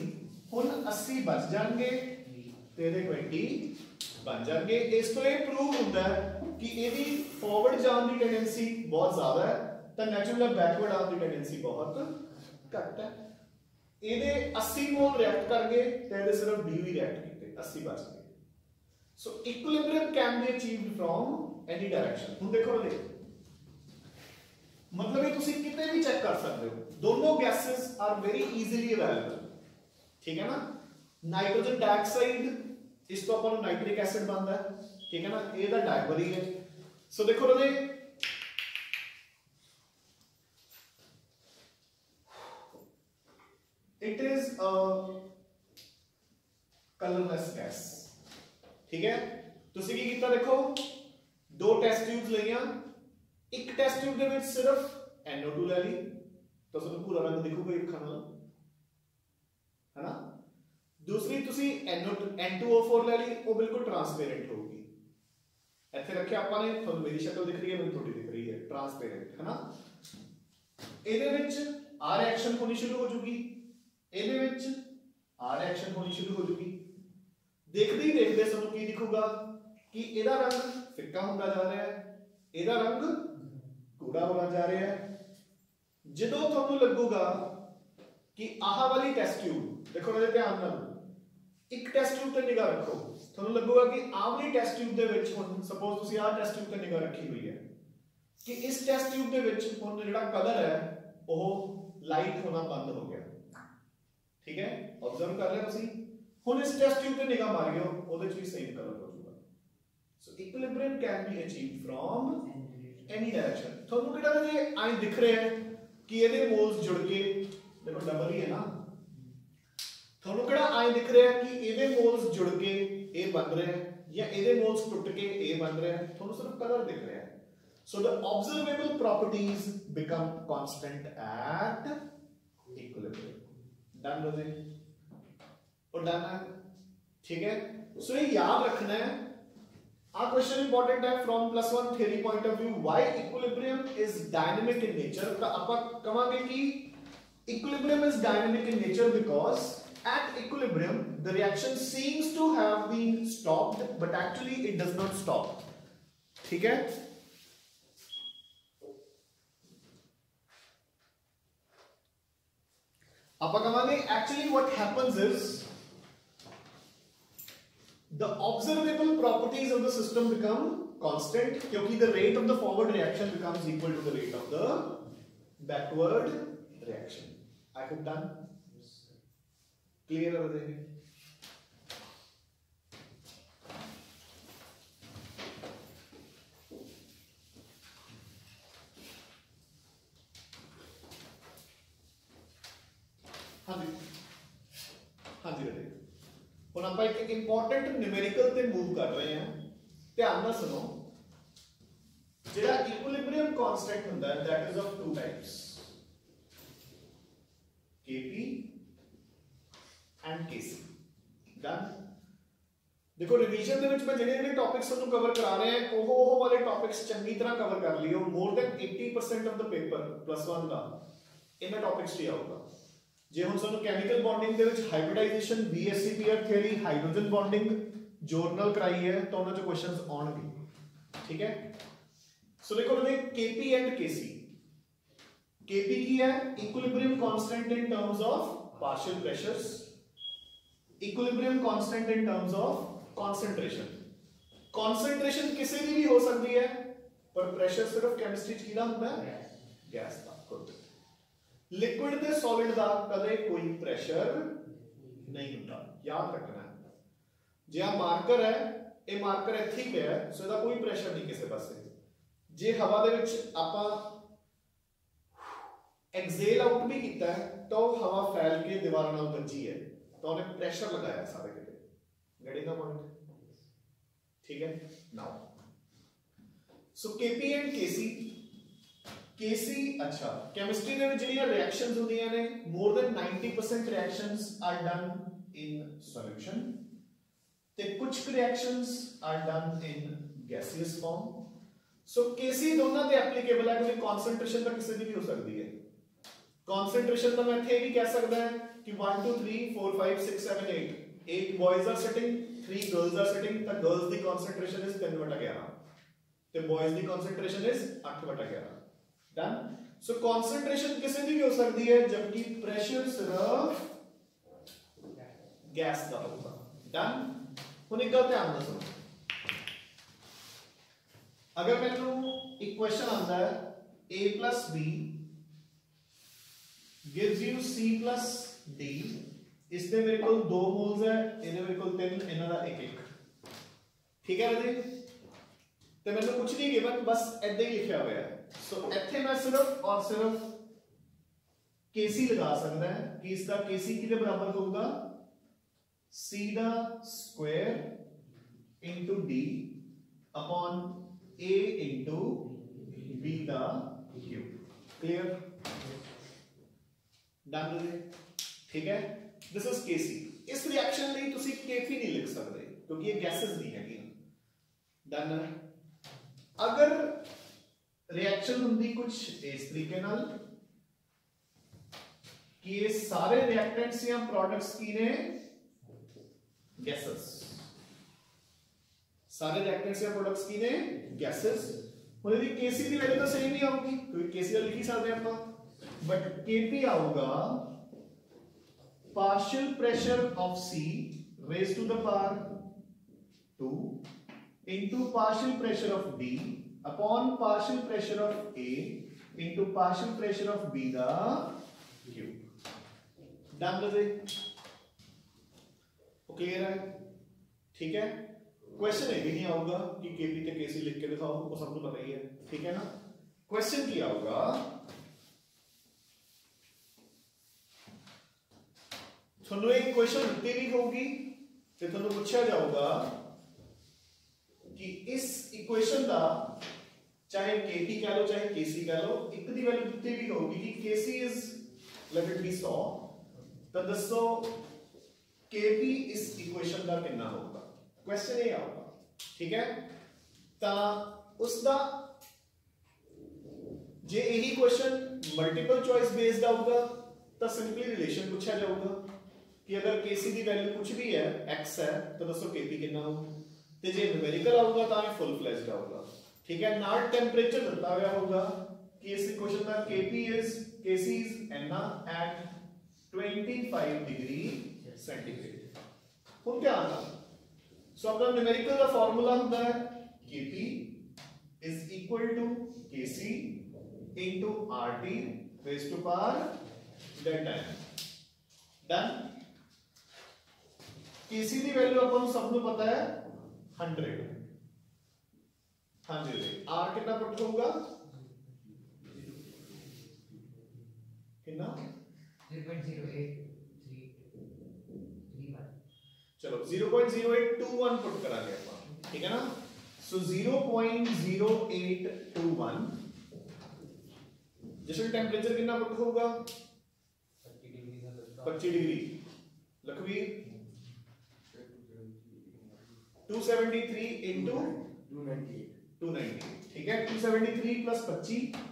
ਹੁਣ 80 ਬਚ ਜਾਣਗੇ। ਤੇ ਇਹਦੇ 20 ਬਣ ਜਾਣਗੇ। ਇਸ ਤੋਂ ਇਹ ਪ੍ਰੂਵ ਹੁੰਦਾ ਕਿ ਇਹਦੀ ਫਾਰਵਰਡ ਜਾਣ ਦੀ ਟੈਂਡੈਂਸੀ ਬਹੁਤ ਜ਼ਿਆਦਾ ਹੈ, ਤਾਂ ਨੈਚੁਰਲ ਬੈਕਵਰਡ ਆਉਣ ਦੀ ਟੈਂਡੈਂਸੀ ਬਹੁਤ ਘੱਟ ਹੈ। ਇਹਦੇ 80 ਮੋਲ ਰਿਐਕਟ ਕਰ ਗਏ ਤੇ ਇਹਦੇ ਸਿਰਫ 20 ਹੀ ਰਿਐਕਟ ਕੀਤੇ 80 ਬਚ ਗਏ। So equilibrium can be achieved from any direction ਹੁਣ ਦੇਖੋ ਇਹਦੇ। ਮਤਲਬ ਇਹ ਤੁਸੀਂ ਕਿਤੇ ਵੀ ਚੈੱਕ ਕਰ ਸਕਦੇ ਹੋ। ਦੋਨੋਂ gases are very easily available ਠੀਕ ਹੈ ਨਾ ਨਾਈਟ੍ਰੋਜਨ ਡਾਈਆਕਸਾਈਡ ਇਸ ਤੋਂ ਆਪਾਂ ਨੂੰ ਨਾਈਟ੍ਰਿਕ ਐਸਿਡ ਬਣਦਾ ਹੈ ਠੀਕ ਹੈ ਨਾ ਇਹ ਦਾ ਡਾਇਵਰ ਹੀ ਹੈ ਸੋ ਦੇਖੋ ਬਲੇ it is a colorless gas ਠੀਕ ਹੈ ਤੁਸੀਂ ਕੀ ਕੀਤਾ ਦੇਖੋ ਦੋ ਟੈਸਟ ਟਿਊਬਸ ਲਈਆਂ ਇੱਕ ਟੈਸਟ ਟਿਊਬ ਦੇ ਵਿੱਚ ਸਿਰਫ NO2 ਲੈ ਲਈ ਤਾਂ ਤੁਹਾਨੂੰ ਪੂਰਾ ਰੰਗ ਦਿਖੂਗਾ ਇੱਕ ਖਾਣਾ ਹੈਨਾ? ਦੂਸਰੀ, ਤੁਸੀਂ N2O4 ਲੈ ਲਈ, ਉਹ ਬਿਲਕੁਲ ਟਰਾਂਸਪੇਰੈਂਟ ਹੋਊਗੀ। ਇੱਥੇ ਰੱਖਿਆ ਆਪਾਂ ਨੇ, ਤੁਹਾਨੂੰ ਮੇਰੀ ਸ਼ਕਲ ਦਿਖ ਰਹੀ ਹੈ, ਮੈਨੂੰ ਤੁਹਾਡੀ ਦਿਖ ਰਹੀ ਹੈ। ਟਰਾਂਸਪੇਰੈਂਟ ਹੈਨਾ? ਇਹਦੇ ਵਿੱਚ ਆ ਰਿਐਕਸ਼ਨ ਹੋਣੀ ਸ਼ੁਰੂ ਹੋ ਜੂਗੀ। ਇਹਦੇ ਵਿੱਚ ਆ ਰਿਐਕਸ਼ਨ ਹੋਣੀ ਸ਼ੁਰੂ ਹੋ ਜੂਗੀ। ਦੇਖਦੇ ਹੀ ਦੇਖਦੇ ਸਾਨੂੰ ਕੀ ਦਿਖੂਗਾ? ਕਿ ਇਹਦਾ ਰੰਗ ਫਿੱਕਾ ਹੁੰਦਾ ਜਾ ਰਿਹਾ ਹੈ, ਇਹਦਾ ਰੰਗ ਗੂੜਾ ਹੋਣਾ ਜਾ ਰਿਹਾ ਹੈ। ਜਦੋਂ ਤੁਹਾਨੂੰ ਲੱਗੂਗਾ ਕਿ ਆਹ ਵਾਲੀ ਟੈਸਟ ਟਿਊਬ ਦੇਖੋ ਮੇਰੇ ਧਿਆਨ ਨਾਲ, ਇੱਕ ਟੈਸਟ ਟਿਊਬ ਤੇ ਨਿਗਾਹ ਰੱਖੋ। ਤੁਹਾਨੂੰ ਲੱਗੂਗਾ ਕਿ ਆਹ ਵਾਲੀ ਟੈਸਟ ਟਿਊਬ ਦੇ ਵਿੱਚ ਹੁਣ ਸਪੋਜ਼ ਤੁਸੀਂ ਆਹ ਟੈਸਟ ਟਿਊਬ ਤੇ ਨਿਗਾਹ ਰੱਖੀ ਹੋਈ ਹੈ, ਕਿ ਇਸ ਟੈਸਟ ਟਿਊਬ ਦੇ ਵਿੱਚ ਹੁਣ ਜਿਹੜਾ ਕਲਰ ਹੈ, ਉਹ ਲਾਈਟ ਹੋਣਾ ਬੰਦ ਹੋ ਗਿਆ। ਠੀਕ ਹੈ? ਆਬਜ਼ਰਵ ਕਰ ਰਹੇ ਤੁਸੀਂ? ਹੁਣ ਇਸ ਟੈਸਟ ਟਿਊਬ ਤੇ ਨਿਗਾਹ ਮਾਰਿਓ ਉਹਦੇ ਚ ਵੀ ਸੇਮ ਕਲਰ ਹੋ ਜਾਊਗਾ। So equilibrium can be achieved from any direction ਤੁਹਾਨੂੰ ਕਿਹੜਾ ਜੇ ਆਈ ਦਿਖ ਰਿਹਾ ਹੈ? ਕਿ ਇਹਦੇ ਮੋਲਸ ਜੁੜ ਕੇ ਦੇਖੋ ਡਬਲ ਹੀ ਹੈ ਨਾ ਤੁਹਾਨੂੰ ਕਿਹੜਾ ਆਈ ਦਿਖ ਰਿਹਾ ਹੈ ਕਿ ਇਹਦੇ ਮੋਲਸ ਜੁੜ ਕੇ ਇਹ ਬਣ ਰਿਹਾ ਹੈ ਜਾਂ ਇਹਦੇ ਮੋਲਸ ਟੁੱਟ ਕੇ ਇਹ ਬਣ ਰਿਹਾ ਹੈ ਤੁਹਾਨੂੰ ਸਿਰਫ ਕਲਰ ਦਿਖ ਰਿਹਾ ਹੈ so the observable properties become constant at equilibrium done हो जाए और डन है ठीक है सो ये याद रखना है आ क्वेश्चन इंपॉर्टेंट है from plus one theory point of view why equilibrium is dynamic in nature तो आप कहोगे कि equilibrium is dynamic in nature because at equilibrium the reaction seems to have been stopped but actually it does not stop ठीक है? आप कहोगे actually what happens is the observable properties of the system become constant because the rate of the forward reaction becomes equal to the rate of the backward reaction. I hope done. yes, Clear over there How do you? ਹੁਣ ਆਪਾਂ ਇੱਕ ਇੰਪੋਰਟੈਂਟ ਨਿਊਮੈਰੀਕਲ ਤੇ ਮੂਵ ਕਰ ਰਹੇ ਹਾਂ ਧਿਆਨ ਨਾਲ ਸੁਣੋ ਜਿਹੜਾ ਇਕੁਇਲਿਬ੍ਰੀਅਮ ਕਨਸਟੈਂਟ ਹੁੰਦਾ ਹੈ that is of two types kp and kc done ਦੇਖੋ ਰਿਵੀਜ਼ਨ ਦੇ ਵਿੱਚ ਮੈਂ ਜਿਹੜੇ ਜਿਹੜੇ ਟੌਪਿਕਸ ਤੁਹਾਨੂੰ ਕਵਰ ਕਰਾ ਰਹੇ ਹਾਂ ਉਹ ਉਹ ਵਾਲੇ ਟੌਪਿਕਸ ਚੰਗੀ ਤਰ੍ਹਾਂ ਕਵਰ ਕਰ ਲਿਓ ਮੋਰ ਦੈਨ 80% ਆਫ ਦਾ ਪੇਪਰ ਪਲੱਸ 1 ਦਾ ਇਹਨਾਂ ਟੌਪਿਕਸ 'ਚ ਹੀ ਆਊਗਾ ਜੇ ਹੁਣ ਸਾਨੂੰ ਕੈਮੀਕਲ ਬੌਂਡਿੰਗ ਦੇ ਵਿੱਚ hybridisation BSCPR theory hydrogen bonding ਜੋਰਨਲ ਕਰਾਈ ਹੈ ਤਾਂ ਉਹਨਾਂ 'ਚ ਕੁਐਸਚਨਸ ਆਉਣਗੇ ਠੀਕ ਹੈ ਸੋ ਦੇਖੋ ਉਹਨੇ KP ਐਂਡ KC KP ਕੀ ਹੈ equilibrium constant in terms of partial pressures equilibrium constant in terms of concentration concentration ਕਿਸੇ ਦੀ ਵੀ ਹੋ ਸਕਦੀ ਹੈ ਪਰ ਪ੍ਰੈਸ਼ਰ ਸਿਰਫ ਕੈਮਿਸਟਰੀ ਚ ਕਿਹਦਾ ਹੁੰਦਾ ਹੈ ਗੈਸ ਦਾ ਗੁੱਡ ਲਿਕੁਇਡ ਤੇ ਸੋਲਿਡ ਦਾ ਕਦੇ ਕੋਈ ਪ੍ਰੈਸ਼ਰ ਨਹੀਂ ਹੁੰਦਾ ਯਾਦ ਰੱਖਣਾ ਹੈ ਜੇ ਆ ਮਾਰਕਰ ਹੈ ਇਹ ਮਾਰਕਰ ਇੱਥੇ ਹੀ ਪਿਆ ਹੈ ਸੋ ਇਹਦਾ ਕੋਈ ਪ੍ਰੈਸ਼ਰ ਨਹੀਂ ਕਿਸੇ ਪਾਸੇ ਜੇ ਹਵਾ ਦੇ ਵਿੱਚ ਆਪਾਂ ਐਕਸੇਲ ਆਊਟ ਵੀ ਕੀਤਾ ਹੈ ਤਾਂ ਉਹ ਹਵਾ ਫੈਲ ਕੇ ਦੀਵਾਰਾਂ ਨਾਲ ਵੱਜੀ ਹੈ ਤਾਂ ਉਹਨੇ ਪ੍ਰੈਸ਼ਰ ਲਗਾਇਆ ਸਾਰੇ ਕਿਤੇ ਗੈਟਿੰਗ ਦਾ ਪੁਆਇੰਟ ਠੀਕ ਹੈ now so Kp and Kc KC, अच्छा, chemistry में जिन्हें reactions होती हैं ने more than 90% reactions are done in solution. ते कुछ reactions are done in gaseous form. So KC दोनों ते applicable है क्योंकि concentration तो किसी भी हो सकती है. Concentration तो मैं थे भी कह सकता है कि one two three four five six seven eight. Eight boys are sitting, three girls are sitting. The girls की concentration is 10 बटा 11. ते boys की concentration is 8 बटा 11. डन सो कॉन्सेंट्रेशन किसी भी हो सकती है? जबकि प्रेशर सिर्फ़ गैस का होगा। डन हूँ एक गल ध्यान दसो अगर मैं एक क्वेश्चन आता है A plus B gives you C plus D इसमें मेरे को दो मोल्स है, इन्हें मेरे को तीन, इन्हों का एक एक ठीक है ना जी ਤੇ ਮੈਨੂੰ ਕੁਝ ਨਹੀਂ ਗਿਵਨ ਬਸ ਐਦਾਂ ਹੀ ਲਿਖਿਆ ਹੋਇਆ ਹੈ ਸੋ ਇੱਥੇ ਮੈਂ ਸਿਰਫ ਔਰ ਸਿਰਫ kc ਲਗਾ ਸਕਦਾ ਹੈ ਕਿ ਇਸ ਦਾ kc ਕਿਹਦੇ ਬਰਾਬਰ ਹੋਊਗਾ c the square into d upon a into b the cube clear done ਜੀ ਠੀਕ ਹੈ ਦਿਸ ਇਜ਼ kc ਇਸ ਰਿਐਕਸ਼ਨ ਲਈ ਤੁਸੀਂ kp ਨਹੀਂ ਲਿਖ ਸਕਦੇ ਕਿਉਂਕਿ ਇਹ ਗੈਸਸ ਨਹੀਂ ਹੈਗੀਆਂ ਡਨ ਅਗਰ ਰਿਐਕਸ਼ਨ ਹੁੰਦੀ ਕੁਝ ਇਸ ਤਰੀਕੇ ਨਾਲ ਕਿ ਇਹ ਸਾਰੇ ਰਿਐਕਟੈਂਟਸ ਜਾਂ ਪ੍ਰੋਡਕਟਸ ਕੀ ਨੇ ਗੈਸਸ ਸਾਰੇ ਰਿਐਕਟੈਂਟਸ ਜਾਂ ਪ੍ਰੋਡਕਟਸ ਕੀ ਨੇ ਗੈਸਸ ਹੁਣ ਇਹਦੀ kc ਦੀ ਵੈਲਿਊ ਤਾਂ ਸੇਮ ਹੀ ਆਊਗੀ ਕਿਉਂਕਿ kc ਦਾ ਲਿਖ ਹੀ ਸਕਦੇ ਆਪਾਂ ਬਟ kp ਆਊਗਾ partial pressure of C raised to the power 2 into partial pressure of D upon partial pressure of A into partial pressure of B the cube. Done with it? Clear है ठीक है क्वेश्चन ये भी नहीं आऊगा कि केपी ਤੇ केसी लिख के दिखाओ वो सबको पता ही है ठीक है ना क्वेश्चन क्या आऊगा ਤੁਹਾਨੂੰ ਇੱਕ ਕੁਐਸਚਨ ਦਿੱਤੀ ਵੀ ਹੋਊਗੀ ਤੇ ਤੁਹਾਨੂੰ ਪੁੱਛਿਆ ਜਾਊਗਾ कि इस इक्वेशन का चाहे के कह लो, चाहे के कह लो एक दी वैल्यू कितनी भी होगी कि के इज़ लेट इट बी 100 तो दसो के इस इक्वेशन का कितना होगा? क्वेश्चन ये आऊगा। ठीक है? तो उसका जे यही क्वेश्चन मल्टीपल चॉइस बेस्ड आऊँगा तो सिंपली रिलेशन पूछा जाऊँगा कि अगर के सी की वैल्यू कुछ भी है एक्स है तो दसो के कितना होगा? ਤੇ ਜੇ ਨਿਊਮੈਰੀਕਲ ਆਊਗਾ ਤਾਂ ਇਹ ਫੁੱਲ ਫਲੈਜਡ ਆਊਗਾ ਠੀਕ ਹੈ ਨਾਲ ਟੈਂਪਰੇਚਰ ਦਿੱਤਾ ਹੋਇਆ ਹੋਊਗਾ ਕਿ ਇਸ equation the kp is kc is na at 25 degree centigrade ਹੁਣ ਧਿਆਨ ਨਾਲ ਸੋ ਆਪਣਾ ਨਿਊਮੈਰੀਕਲ ਦਾ ਫਾਰਮੂਲਾ ਹੁੰਦਾ ਹੈ kp is equal to kc into rt raised to power delta n done kc ਦੀ ਵੈਲਿਊ ਆਪਾਂ ਨੂੰ ਸਭ ਨੂੰ ਪਤਾ ਹੈ हंड्रेड। हाँ जी आर कितना पुट होगा कितना? चलो zero point zero eight two one put करा ठीक है ना? So zero point zero eight two one जिसमें टेम्परेचर कितना पुट होगा? पच्चीस डिग्री। लखवीर 273 into 298 290 ठीक है 273 plus 25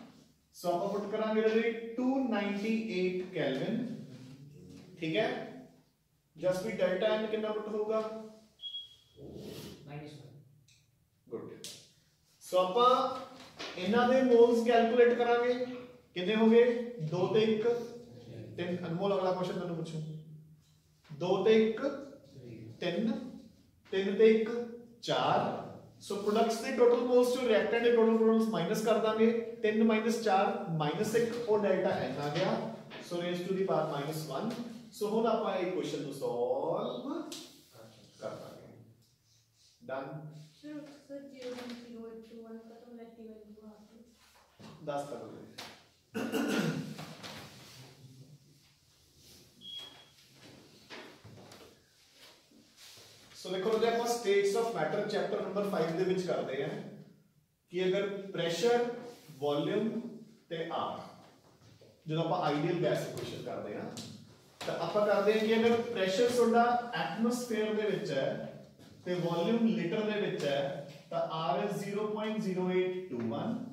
सो ਆਪਾਂ ਪੁੱਟ ਕਰਾਂਗੇ ਇਹਦੇ 298 ਕੈਲਵਿਨ ਠੀਕ ਹੈ ਜਸਟ ਵੀ ਡੈਲਟਾ n ਕਿੰਨਾ ਪੁੱਟ ਹੋਊਗਾ minus 1 ਗੁੱਡ ਸੋ ਆਪਾਂ ਇਹਨਾਂ ਦੇ ਮੋਲਸ ਕੈਲਕੂਲੇਟ ਕਰਾਂਗੇ ਕਿੰਨੇ ਹੋ ਗਏ 2 ਤੇ 1 ਤਿੰਨ ਅਨਮੋਲ ਅਗਲਾ ਕੁਐਸਚਨ ਤੁਹਾਨੂੰ ਪੁੱਛੂ 2 ਤੇ 1 3 3 ਤੇ 1 4 ਸੋ ਪ੍ਰੋਡਕਟਸ ਦੇ ਟੋਟਲ ਮੋਲਸ ਤੋਂ ਰਿਐਕਟੈਂਟ ਦੇ ਟੋਟਲ ਮੋਲਸ ਮਾਈਨਸ ਕਰ ਦਾਂਗੇ 3 4 1 ਉਹ ਡੈਲਟਾ n ਆ ਗਿਆ so raise to the power 1 so ਹੁਣ ਆਪਾਂ ਇਹ ਕੁਐਸਚਨ ਨੂੰ ਸੋਲਵ ਕਰ ਦਾਂਗੇ done Sir, sir, zero point zero eight two one का तो मैं टी वैल्यू आती है। ਦੱਸ ਸੋ ਦੇਖੋ ਜੇ ਆਪਾਂ states of matter chapter number 5 ਦੇ ਵਿੱਚ ਕਰਦੇ ਹਾਂ ਕਿ ਅਗਰ ਪ੍ਰੈਸ਼ਰ ਵੋਲਿਊਮ ਤੇ ਆਰ ਜਦੋਂ ਆਪਾਂ ਆਈਡੀਅਲ ਗੈਸ ਇਕੁਏਸ਼ਨ ਕਰਦੇ ਹਾਂ ਤਾਂ ਆਪਾਂ ਕਰਦੇ ਹਾਂ ਕਿ ਅਗਰ ਪ੍ਰੈਸ਼ਰ ਤੁਹਾਡਾ ਐਟਮੋਸਫੇਅਰ ਦੇ ਵਿੱਚ ਹੈ ਤੇ ਵੋਲਿਊਮ ਲੀਟਰ ਦੇ ਵਿੱਚ ਹੈ ਤਾਂ R is 0.0821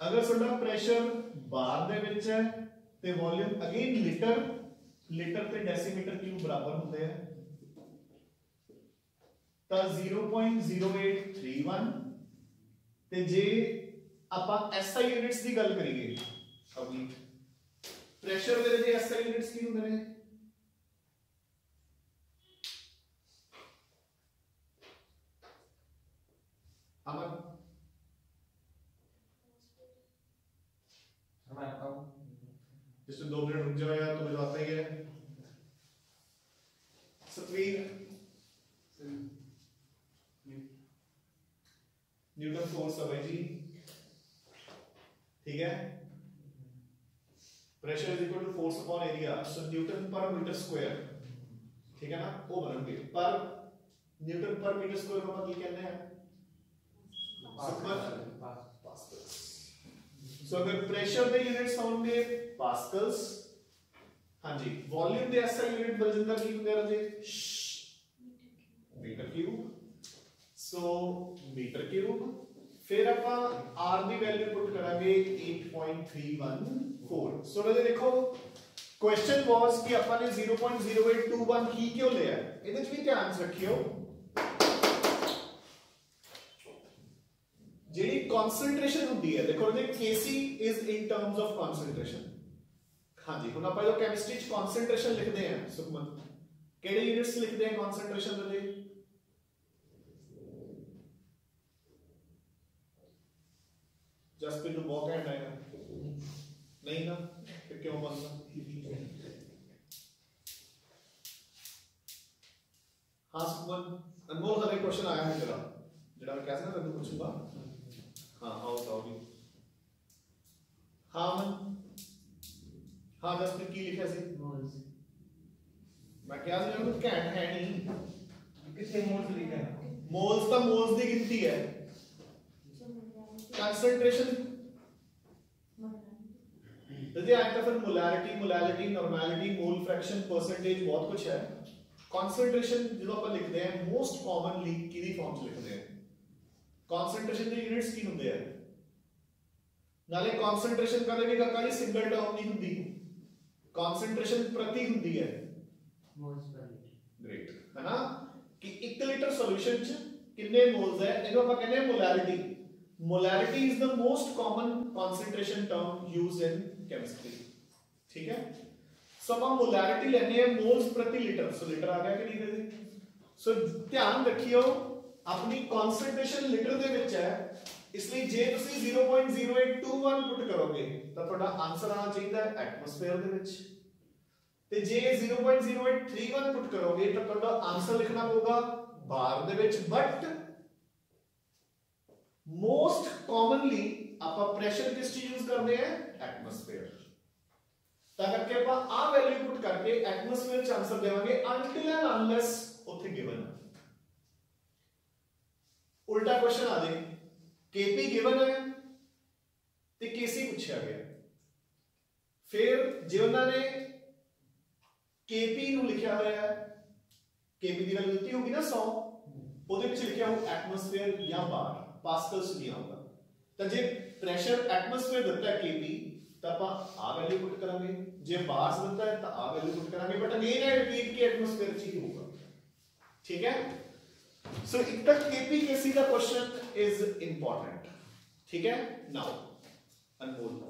ਅਗਰ ਤੁਹਾਡਾ ਪ੍ਰੈਸ਼ਰ ਬਾਰ ਦੇ ਵਿੱਚ ਹੈ ਤੇ ਵੋਲਿਊਮ ਅਗੇਨ ਲੀਟਰ ਲੀਟਰ ਤੇ ਡੈਸੀਮੀਟਰ ਕਿਊਬ ਬਰਾਬਰ ਹੁੰਦੇ ਆ ਤਾਂ 0.0831 ਤੇ ਜੇ ਆਪਾਂ SI ਯੂਨਿਟਸ ਦੀ ਗੱਲ ਕਰੀਏ ਅਗਲੀ ਪ੍ਰੈਸ਼ਰ ਦੇ ਵਿੱਚ SI ਯੂਨਿਟਸ ਕੀ ਹੁੰਦੇ ਨੇ अमन मैं आता हूँ जिसमें दो मिनट रुक जाएगा तो मुझे आता ही है सतवीर न्यूटन फोर्स है भाई जी। ठीक है? Pressure is equal to force upon area so newton per metre square ठीक है ना? वो बनाएँगे पर न्यूटन पर मीटर स्क्वायर हम की कहते हैं। पास्कल पास्कल सो अगर प्रेशर दे यूनिट्स होंगे पास्कल्स हाँ जी। वॉल्यूम दे ऐसा यूनिट बलजिंदर की वगैरह दे metre cube ਸੋ ਮੀਟਰ ਕਿਊਬ ਫਿਰ ਆਪਾਂ r ਦੀ ਵੈਲਿਊ ਪੁੱਟ ਕਰਾਂਗੇ 8.314 ਸੋ ਰਾਜੇ ਦੇਖੋ ਕੁਐਸਚਨ ਵਾਸ ਕਿ ਆਪਾਂ ਨੇ 0.0821 ਕੀ ਕਿਉਂ ਲਿਆ ਇਹਦੇ ਵਿੱਚ ਵੀ ਧਿਆਨ ਰੱਖਿਓ ਜਿਹੜੀ ਕਨਸੈਂਟ੍ਰੇਸ਼ਨ ਹੁੰਦੀ ਹੈ ਦੇਖੋ ਇਹਦੇ Kc is in terms of concentration ਹਾਂਜੀ ਹੁਣ ਆਪਾਂ ਜਦੋਂ ਕੈਮਿਸਟਰੀ ਚ ਕਨਸੈਂਟ੍ਰੇਸ਼ਨ ਲਿਖਦੇ ਹਾਂ ਸੁਖਮਨ ਕਿਹੜੇ ਯੂਨਿਟਸ ਲਿਖਦੇ ਹਾਂ ਕਨਸੈਂਟ੍ਰੇਸ਼ਨ ਦੇ ਲਈ ਜਸਪ੍ਰੀਤ ਨੂੰ ਬਹੁਤ ਘੈਂਟ ਆਏਗਾ ਨਹੀਂ ਨਾ ਫਿਰ ਕਿਉਂ ਬੰਦਾ ਹਾਂ ਸੁਖਮਨ ਅਨਮੋਲ ਹਰੇ ਕੁਐਸਚਨ ਆਇਆ ਹੈ ਤੇਰਾ ਜਿਹੜਾ ਮੈਂ ਕਿਹਾ ਸੀ ਨਾ ਤੈਨੂੰ ਪੁੱਛੂਗਾ ਹਾਂ ਆਓ ਤਾਂ ਵੀ ਹਾਂ ਮਨ ਹਾਂ ਦੱਸ ਤੂੰ ਕੀ ਲਿਖਿਆ ਸੀ मोल्स ਮੈਂ ਕਿਹਾ ਸੀ ਉਹਨੂੰ ਘੈਂਟ ਹੈ ਨਹੀਂ कितने मोल्स लिखा है ਮੋਲਸ ਤਾਂ ਮੋਲਸ ਦੀ ਗਿਣਤੀ ਹੈ ਕਨਸੈਂਟ੍ਰੇਸ਼ਨ ਤੇ ਆਇਆ ਤਾਂ ਫਿਰ molarity molality normality mole fraction percentage ਬਹੁਤ ਕੁਝ ਹੈ ਕਨਸੈਂਟ੍ਰੇਸ਼ਨ ਜਦੋਂ ਆਪਾਂ ਲਿਖਦੇ ਹਾਂ ਮੋਸਟ ਕਾਮਨਲੀ ਕਿਹਦੀ ਫਾਰਮ ਚ ਲਿਖਦੇ ਹਾਂ ਕਨਸੈਂਟ੍ਰੇਸ਼ਨ ਦੇ ਯੂਨਿਟਸ ਕੀ ਹੁੰਦੇ ਆ ਨਾਲੇ ਕਨਸੈਂਟ੍ਰੇਸ਼ਨ ਕਦੇ ਵੀ ਕਾਕਾ ਜੀ ਸਿੰਗਲ ਟਰਮ ਨਹੀਂ ਹੁੰਦੀ ਕਨਸੈਂਟ੍ਰੇਸ਼ਨ ਪ੍ਰਤੀ ਹੁੰਦੀ ਹੈ मोल्स पर लीटर ਗ੍ਰੇਟ ਹੈ ਨਾ ਕਿ 1 ਲੀਟਰ ਸੋਲੂਸ਼ਨ ਚ ਕਿੰਨੇ ਮੋਲਸ ਹੈ ਇਹਨੂੰ ਆਪਾਂ ਕਹਿੰਦੇ ਹਾਂ molarity molarity is the most common concentration term used in chemistry ਠੀਕ ਹੈ ਸੋ ਆਪਾਂ ਮੋਲੈਰਿਟੀ ਲੈਣੇ ਆ ਮੋਲਸ ਪ੍ਰਤੀ ਲੀਟਰ ਸੋ ਲੀਟਰ ਆ ਗਿਆ ਕਿ ਨਹੀਂ ਇਹਦੇ ਸੋ ਧਿਆਨ ਰੱਖਿਓ ਆਪਣੀ ਕਨਸੈਂਟ੍ਰੇਸ਼ਨ ਲੀਟਰ ਦੇ ਵਿੱਚ ਹੈ ਇਸ ਲਈ ਜੇ ਤੁਸੀਂ 0.0821 ਪੁੱਟ ਕਰੋਗੇ ਤਾਂ ਤੁਹਾਡਾ ਆਨਸਰ ਆਣਾ ਚਾਹੀਦਾ ਹੈ ਐਟਮੋਸਫੇਅਰ ਦੇ ਵਿੱਚ ਤੇ ਜੇ 0.0831 ਪੁੱਟ ਕਰੋਗੇ ਤਾਂ ਤੁਹਾਡਾ ਆਨਸਰ ਲਿਖਣਾ ਪਊਗਾ ਬਾਰ ਦੇ ਵਿੱਚ ਬਟ ਮੋਸਟ ਕਾਮਨਲੀ ਆਪਾਂ ਪ੍ਰੈਸ਼ਰ ਕਿਸ ਚੀਜ਼ ਯੂਜ਼ ਕਰਦੇ ਆ ਐਟਮੋਸਫੇਅਰ ਤਾਂ ਕਰਕੇ ਆਪਾਂ ਆ ਵੈਲਿਊ ਪੁੱਟ ਕਰਕੇ ਐਟਮੋਸਫੇਅਰ ਚ ਆਨਸਰ ਦੇਵਾਂਗੇ ਅੰਟਿਲ ਐਂਡ ਅਨਲੈਸ ਉੱਥੇ ਗਿਵਨ ਉਲਟਾ ਕੁਐਸਚਨ ਆ ਦੇ ਕੇਪੀ ਗਿਵਨ ਹੈ ਤੇ ਕੇਸੀ ਪੁੱਛਿਆ ਗਿਆ ਫਿਰ ਜੇ ਉਹਨਾਂ ਨੇ ਕੇਪੀ ਨੂੰ ਲਿਖਿਆ ਹੋਇਆ ਹੈ ਕੇਪੀ ਦੀ ਵੈਲਿਊ ਦਿੱਤੀ ਹੋਗੀ ਨਾ 100 ਉਹਦੇ ਵਿੱਚ ਲਿਖਿਆ ਹੋ ਐਟਮੋਸਫੇਅਰ ਜਾਂ ਬਾਰ ਪਾਸਕਲਸ ਨਹੀਂ ਆਉਂਦਾ ਤਾਂ ਜੇ ਪ੍ਰੈਸ਼ਰ ਐਟਮੋਸਫੇਅਰ ਦਿੱਤਾ ਹੈ ਕੇਪੀ ਤਾਂ ਆਪਾਂ ਆ ਵੈਲਿਊ ਪੁੱਟ ਕਰਾਂਗੇ ਜੇ ਬਾਰਸ ਦਿੱਤਾ ਹੈ ਤਾਂ ਆ ਵੈਲਿਊ ਪੁੱਟ ਕਰਾਂਗੇ ਬਟ ਅਗੇਨ ਹੈ ਰਿਪੀਟ ਕਿ ਐਟਮੋਸਫੇਅਰ ਚ ਹੀ ਹੋਊਗਾ ਠੀਕ ਹੈ ਸੋ ਇੱਕ ਤੱਕ KP KC the question is important ਠੀਕ ਹੈ ਨਾਓ ਅਨਮੋਲ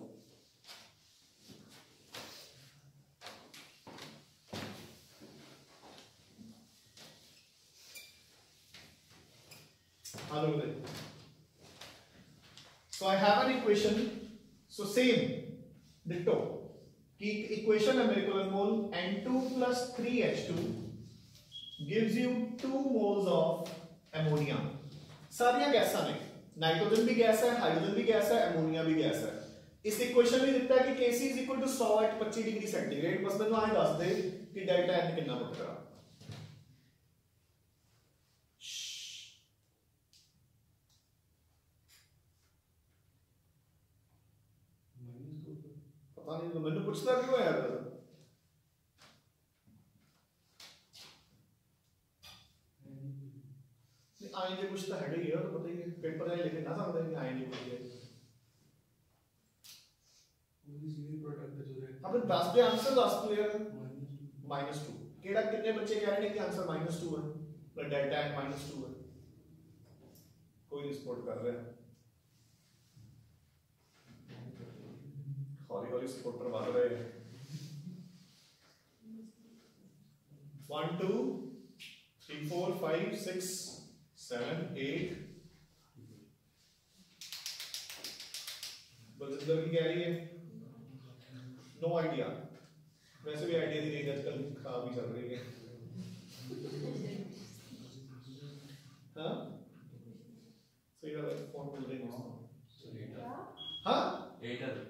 Hello there. so i have an equation so same ditto कि इक्वेशन है मेरे को Anmol N2 plus 3H2 gives you 2 moles of ammonia सारियाँ gas hai nitrogen bhi gas hai hydrogen bhi gas hai ammonia bhi gas hai इस इक्वेशन में दिखता है कि केसी इज़ इक्वल टू सौ एट 25 डिग्री सेंटीग्रेड बस मैं आज दस दे कि डेल्टा एन कितना पकड़ा पूछता क्यों है यार आएँगे कुछ तो हेड तो तो ही है तो बताइए पेपर है लेकिन ना समझ में आएँगे कुछ है। अपन दस डे आंसर दस लास्ट यार। माइनस टू केड़ा कितने बच्चे कह रहे हैं कि आंसर माइनस टू है? डेल्टा एन माइनस टू है। कोई नहीं सपोर्ट कर रहा है। ਹੌਲੀ ਹੌਲੀ ਸਪੋਰਟਰ ਵੱਧ ਰਹੇ ਹੈ 1 2 3 4 5 6 7 8 बलजिंदर की कह रही है नो आइडिया वैसे भी आइडिया की रेंज आजकल खराब ही चल रही है हाँ सही बात है फोन मिल रही है क्या हाँ एयरटेल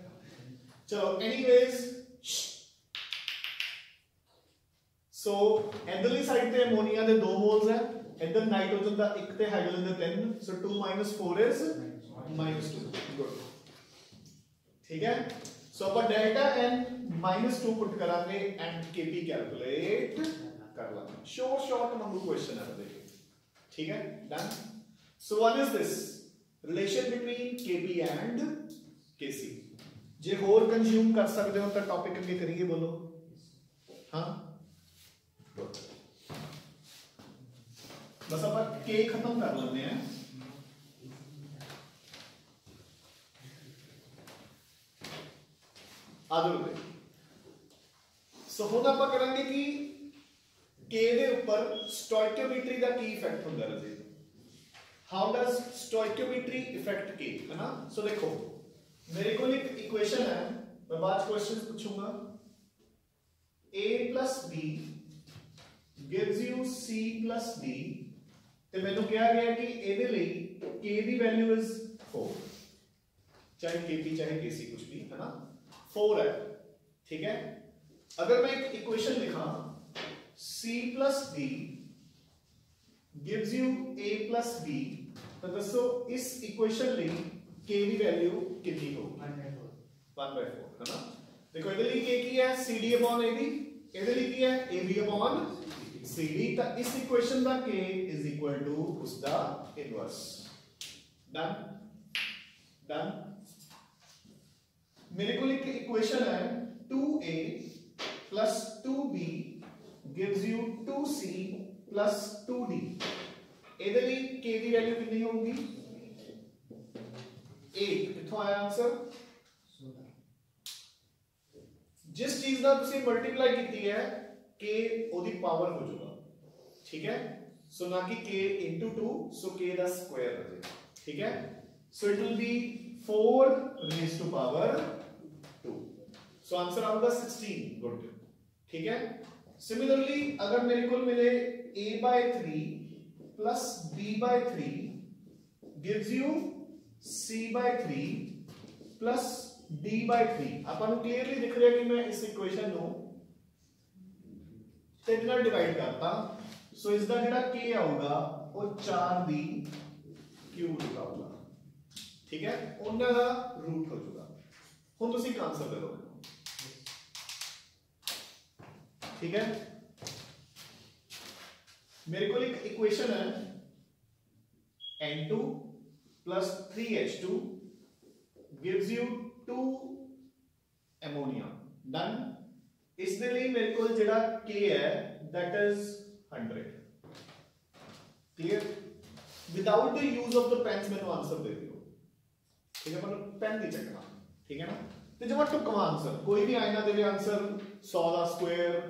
ਰਿਹਾ ਚਲੋ ਐਨੀਵੇਜ਼ ਸੋ ਐਂਡਰਲੀ ਸਾਈਡ ਤੇ ਅਮੋਨੀਆ ਦੇ ਦੋ ਮੋਲਸ ਹੈ ਇੱਧਰ ਨਾਈਟ੍ਰੋਜਨ ਦਾ ਇੱਕ ਤੇ ਹਾਈਡਰੋਜਨ ਦਾ ਤਿੰਨ ਸੋ 2 4 ਇਜ਼ -2 ਗੁੱਡ ਠੀਕ ਹੈ ਸੋ ਆਪਾਂ ਡੈਲਟਾ n -2 ਪੁੱਟ ਕਰਾਂਗੇ ਐਂਡ kp ਕੈਲਕੂਲੇਟ ਕਰ ਲਾਂਗੇ ਸ਼ੋਰਟ ਸ਼ਾਰਟ ਮੰਗੂ ਕੁਐਸਚਨ ਹੈ ਉਹਦੇ ਠੀਕ ਹੈ done So what is this? Relation between KB and KC. जे होर कंज्यूम कर सकते हो तो टॉपिक अगे करिए बोलो हाँ बस आप के खत्म कर लें आदमी सो हम आप करेंगे होंगे हाउ डज स्टोइकोमीटरी इफ़ेक्ट के है ना सो देखो मेरे को एक इक्वेशन है, मैं पाँच क्वेश्चन पूछूँगा। A plus B gives you C plus D तो मैं तो क्या गया कि ए दे ले के दी वैल्यू इज़ फोर चाहे के पी चाहे के सी कुछ भी, है ना? फोर है, ठीक है? अगर मैं एक इक्वेशन लिखा C plus D gives you A plus B तो दोस्तों इस इक्वेशन लिए के की वैल्यू कितनी हो? 1/4 1/4 है ना? देखो इधर लिखी की है CD upon AB इधर लिखी है AB upon CD तो इस इक्वेशन का K is equal to उसका इनवर्स डन डन मेरे को एक इक्वेशन है 2A plus 2B gives you 2C plus 2D इधर लिए K की वैल्यू कितनी होगी? 8 ਕਿੱਥੋਂ ਆਇਆ ਆਨਸਰ ਜਿਸ ਚੀਜ਼ ਦਾ ਤੁਸੀਂ ਮਲਟੀਪਲਾਈ ਕੀਤੀ ਹੈ k ਉਹਦੀ ਪਾਵਰ ਹੋ ਜਾਊਗਾ ਠੀਕ ਹੈ ਸੋ ਨਾ ਕਿ k 2 ਸੋ k ਦਾ ਸਕੁਆਇਰ ਹੋ ਜਾਏਗਾ ਠੀਕ ਹੈ so it will be 4 raise to power 2 so answer ਆਊਗਾ 16 ਗੁੱਡ ਠੀਕ ਹੈ सिमिलरली अगर मेरे को मिले a by 3 plus b by 3 gives you C by three plus D by three upon clearly दिख रहे है कि मैं इस इक्वेशन को तीन डिवाइड करता सो इसका जरा के आऊगा, वो चार दी क्यू लिखा होगा। ठीक है? उन्होंने का रूट हो जाएगा हूँ तुम एक आंसर करो ठीक है? मेरे को एक इक्वेशन है N two plus 3H2 gives you 2 ammonia done ਇਸ ਦੇ ਲਈ ਮੇਰੇ ਕੋਲ ਜਿਹੜਾ K ਹੈ that is 100 clear without the use of the pens ਮੈਨੂੰ ਆਨਸਰ ਦੇ ਦਿਓ ਠੀਕ ਹੈ ਮਤਲਬ ਪੈਨ ਨਹੀਂ ਚੱਕਣਾ ਠੀਕ ਹੈ ਨਾ ਤੇ ਜਮਾ ਟੁਕਵਾ ਆਨਸਰ ਕੋਈ ਵੀ ਆਇਨਾ ਦੇਵੇ ਆਨਸਰ 100 ਦਾ ਸਕੁਅਰ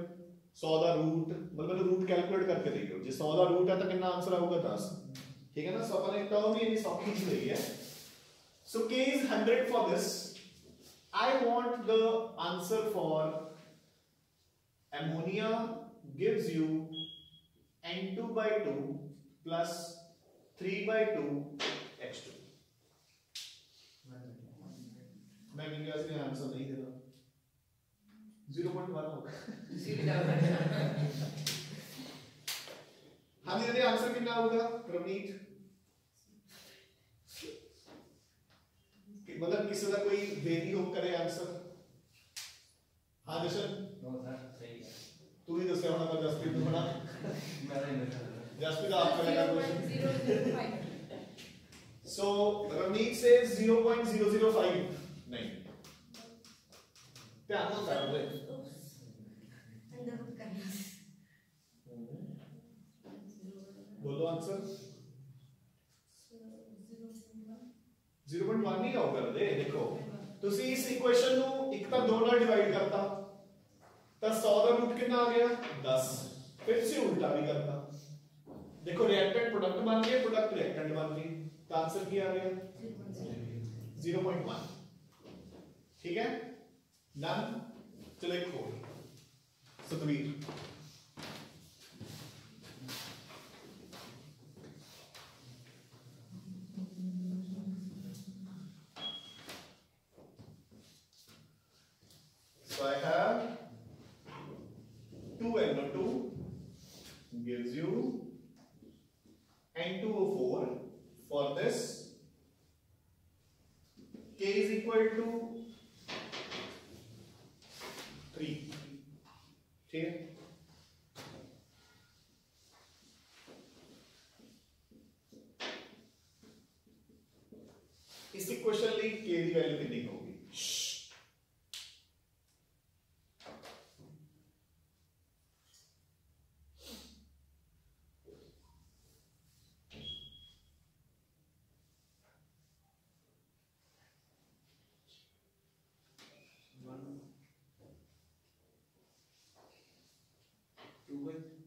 100 ਦਾ ਰੂਟ ਮਤਲਬ ਰੂਟ ਕੈਲਕੂਲੇਟ ਕਰਕੇ ਦੇਈਓ ਜੇ 100 ਦਾ ਰੂਟ ਹੈ ਤਾਂ ਕਿੰਨਾ ਆਨਸਰ ਆਊਗਾ 10 ठीक है ना so अपन एक term यानी shocking ले लिया so k is 100 for this i want the answer for ammonia gives you n2 by 2 plus 3 by 2 x2 मैं इनका इसलिए आंसर नहीं दे रहा 0.1 होगा हाँ जी दीदी आंसर कितना होगा? प्रवनीत कि- मतलब किसी का कोई वेरी हो करे आंसर? हाँ जशन तू ही दस होना था जसप्रीत तो बना जसप्रीत आप करेगा क्वेश्चन सो रवनीत से 0.005 नहीं। ध्यान मत कर दे अंदर रुक कर बोलो आंसर 0.1 0.1 ਨਹੀਂ ਆਊਗਾ ਦੇ ਦੇਖੋ ਤੁਸੀਂ ਇਸ ਇਕੁਏਸ਼ਨ ਨੂੰ ਇੱਕ ਤਾਂ 2 ਨਾਲ ਡਿਵਾਈਡ ਕਰਤਾ ਤਾਂ 100 ਦਾ ਰੂਟ ਕਿੰਨਾ ਆ ਗਿਆ 10 ਫਿਰ ਤੁਸੀਂ ਉਲਟਾ ਵੀ ਕਰਤਾ ਦੇਖੋ ਰਿਐਕਟੈਂਟ ਪ੍ਰੋਡਕਟ ਬਣ ਗਏ ਪ੍ਰੋਡਕਟ ਰਿਐਕਟੈਂਟ ਬਣ ਗਏ ਤਾਂ ਆਨਸਰ ਕੀ ਆ ਗਿਆ 0.1 ਠੀਕ ਹੈ ਡਨ ਚਲੋ ਇੱਕ ਹੋਰ ਸਤਵੀਰ टोटली के की वैल्यू कितनी होगी Thank you.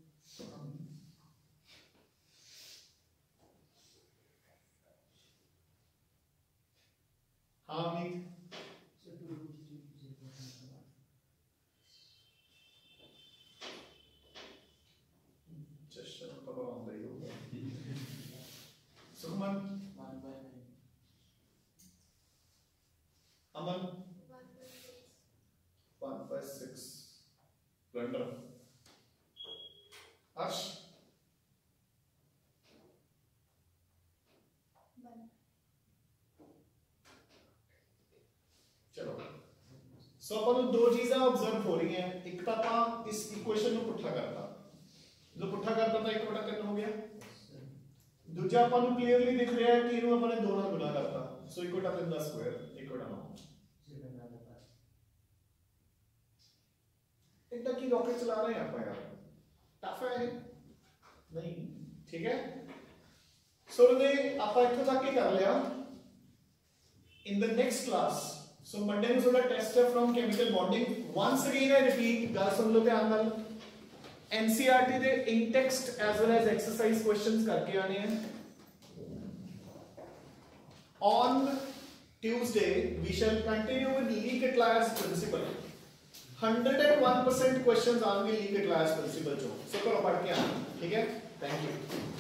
ਤੁਹਾਨੂੰ ਦੋ ਚੀਜ਼ਾਂ ਆਬਜ਼ਰਵ ਹੋ ਰਹੀਆਂ ਇੱਕ ਤਾਂ ਆਪਾਂ ਇਸ ਇਕੁਏਸ਼ਨ ਨੂੰ ਪੁੱਠਾ ਕਰਤਾ ਜਦੋਂ ਪੁੱਠਾ ਕਰਤਾ ਤਾਂ 1/3 ਹੋ ਗਿਆ ਦੂਜਾ ਆਪਾਂ ਨੂੰ ਕਲੀਅਰਲੀ ਦਿਖ ਰਿਹਾ ਹੈ ਕਿ ਇਹਨੂੰ ਆਪਾਂ ਨੇ ਦੋ ਨਾਲ ਗੁਣਾ ਕਰਤਾ ਸੋ 1/3 ਦਾ ਸਕੁਅਰ 1/9 ਇਦਾਂ ਕੀ ਰੌਕਟ ਚਲਾ ਰਹੇ ਆਪਾਂ ਯਾਰ ਟਫ ਹੈ ਨਹੀਂ ਠੀਕ ਹੈ ਸੋ ਨੇ ਆਪਾਂ ਇੱਥੋਂ ਤੱਕ ਹੀ ਕਰ ਲਿਆ in the next class So molybdenum is a tester from chemical bonding. Once again, I repeat, guys, सुन लो ध्यान डाल. NCERT they in text as well as exercise questions करके आने हैं. On Tuesday, we shall continue with Lee-Ketlaer's principle. 101% questions on the Lee-Ketlaer's principle जो. So करो पढ़ के आना. ठीक है? Thank you.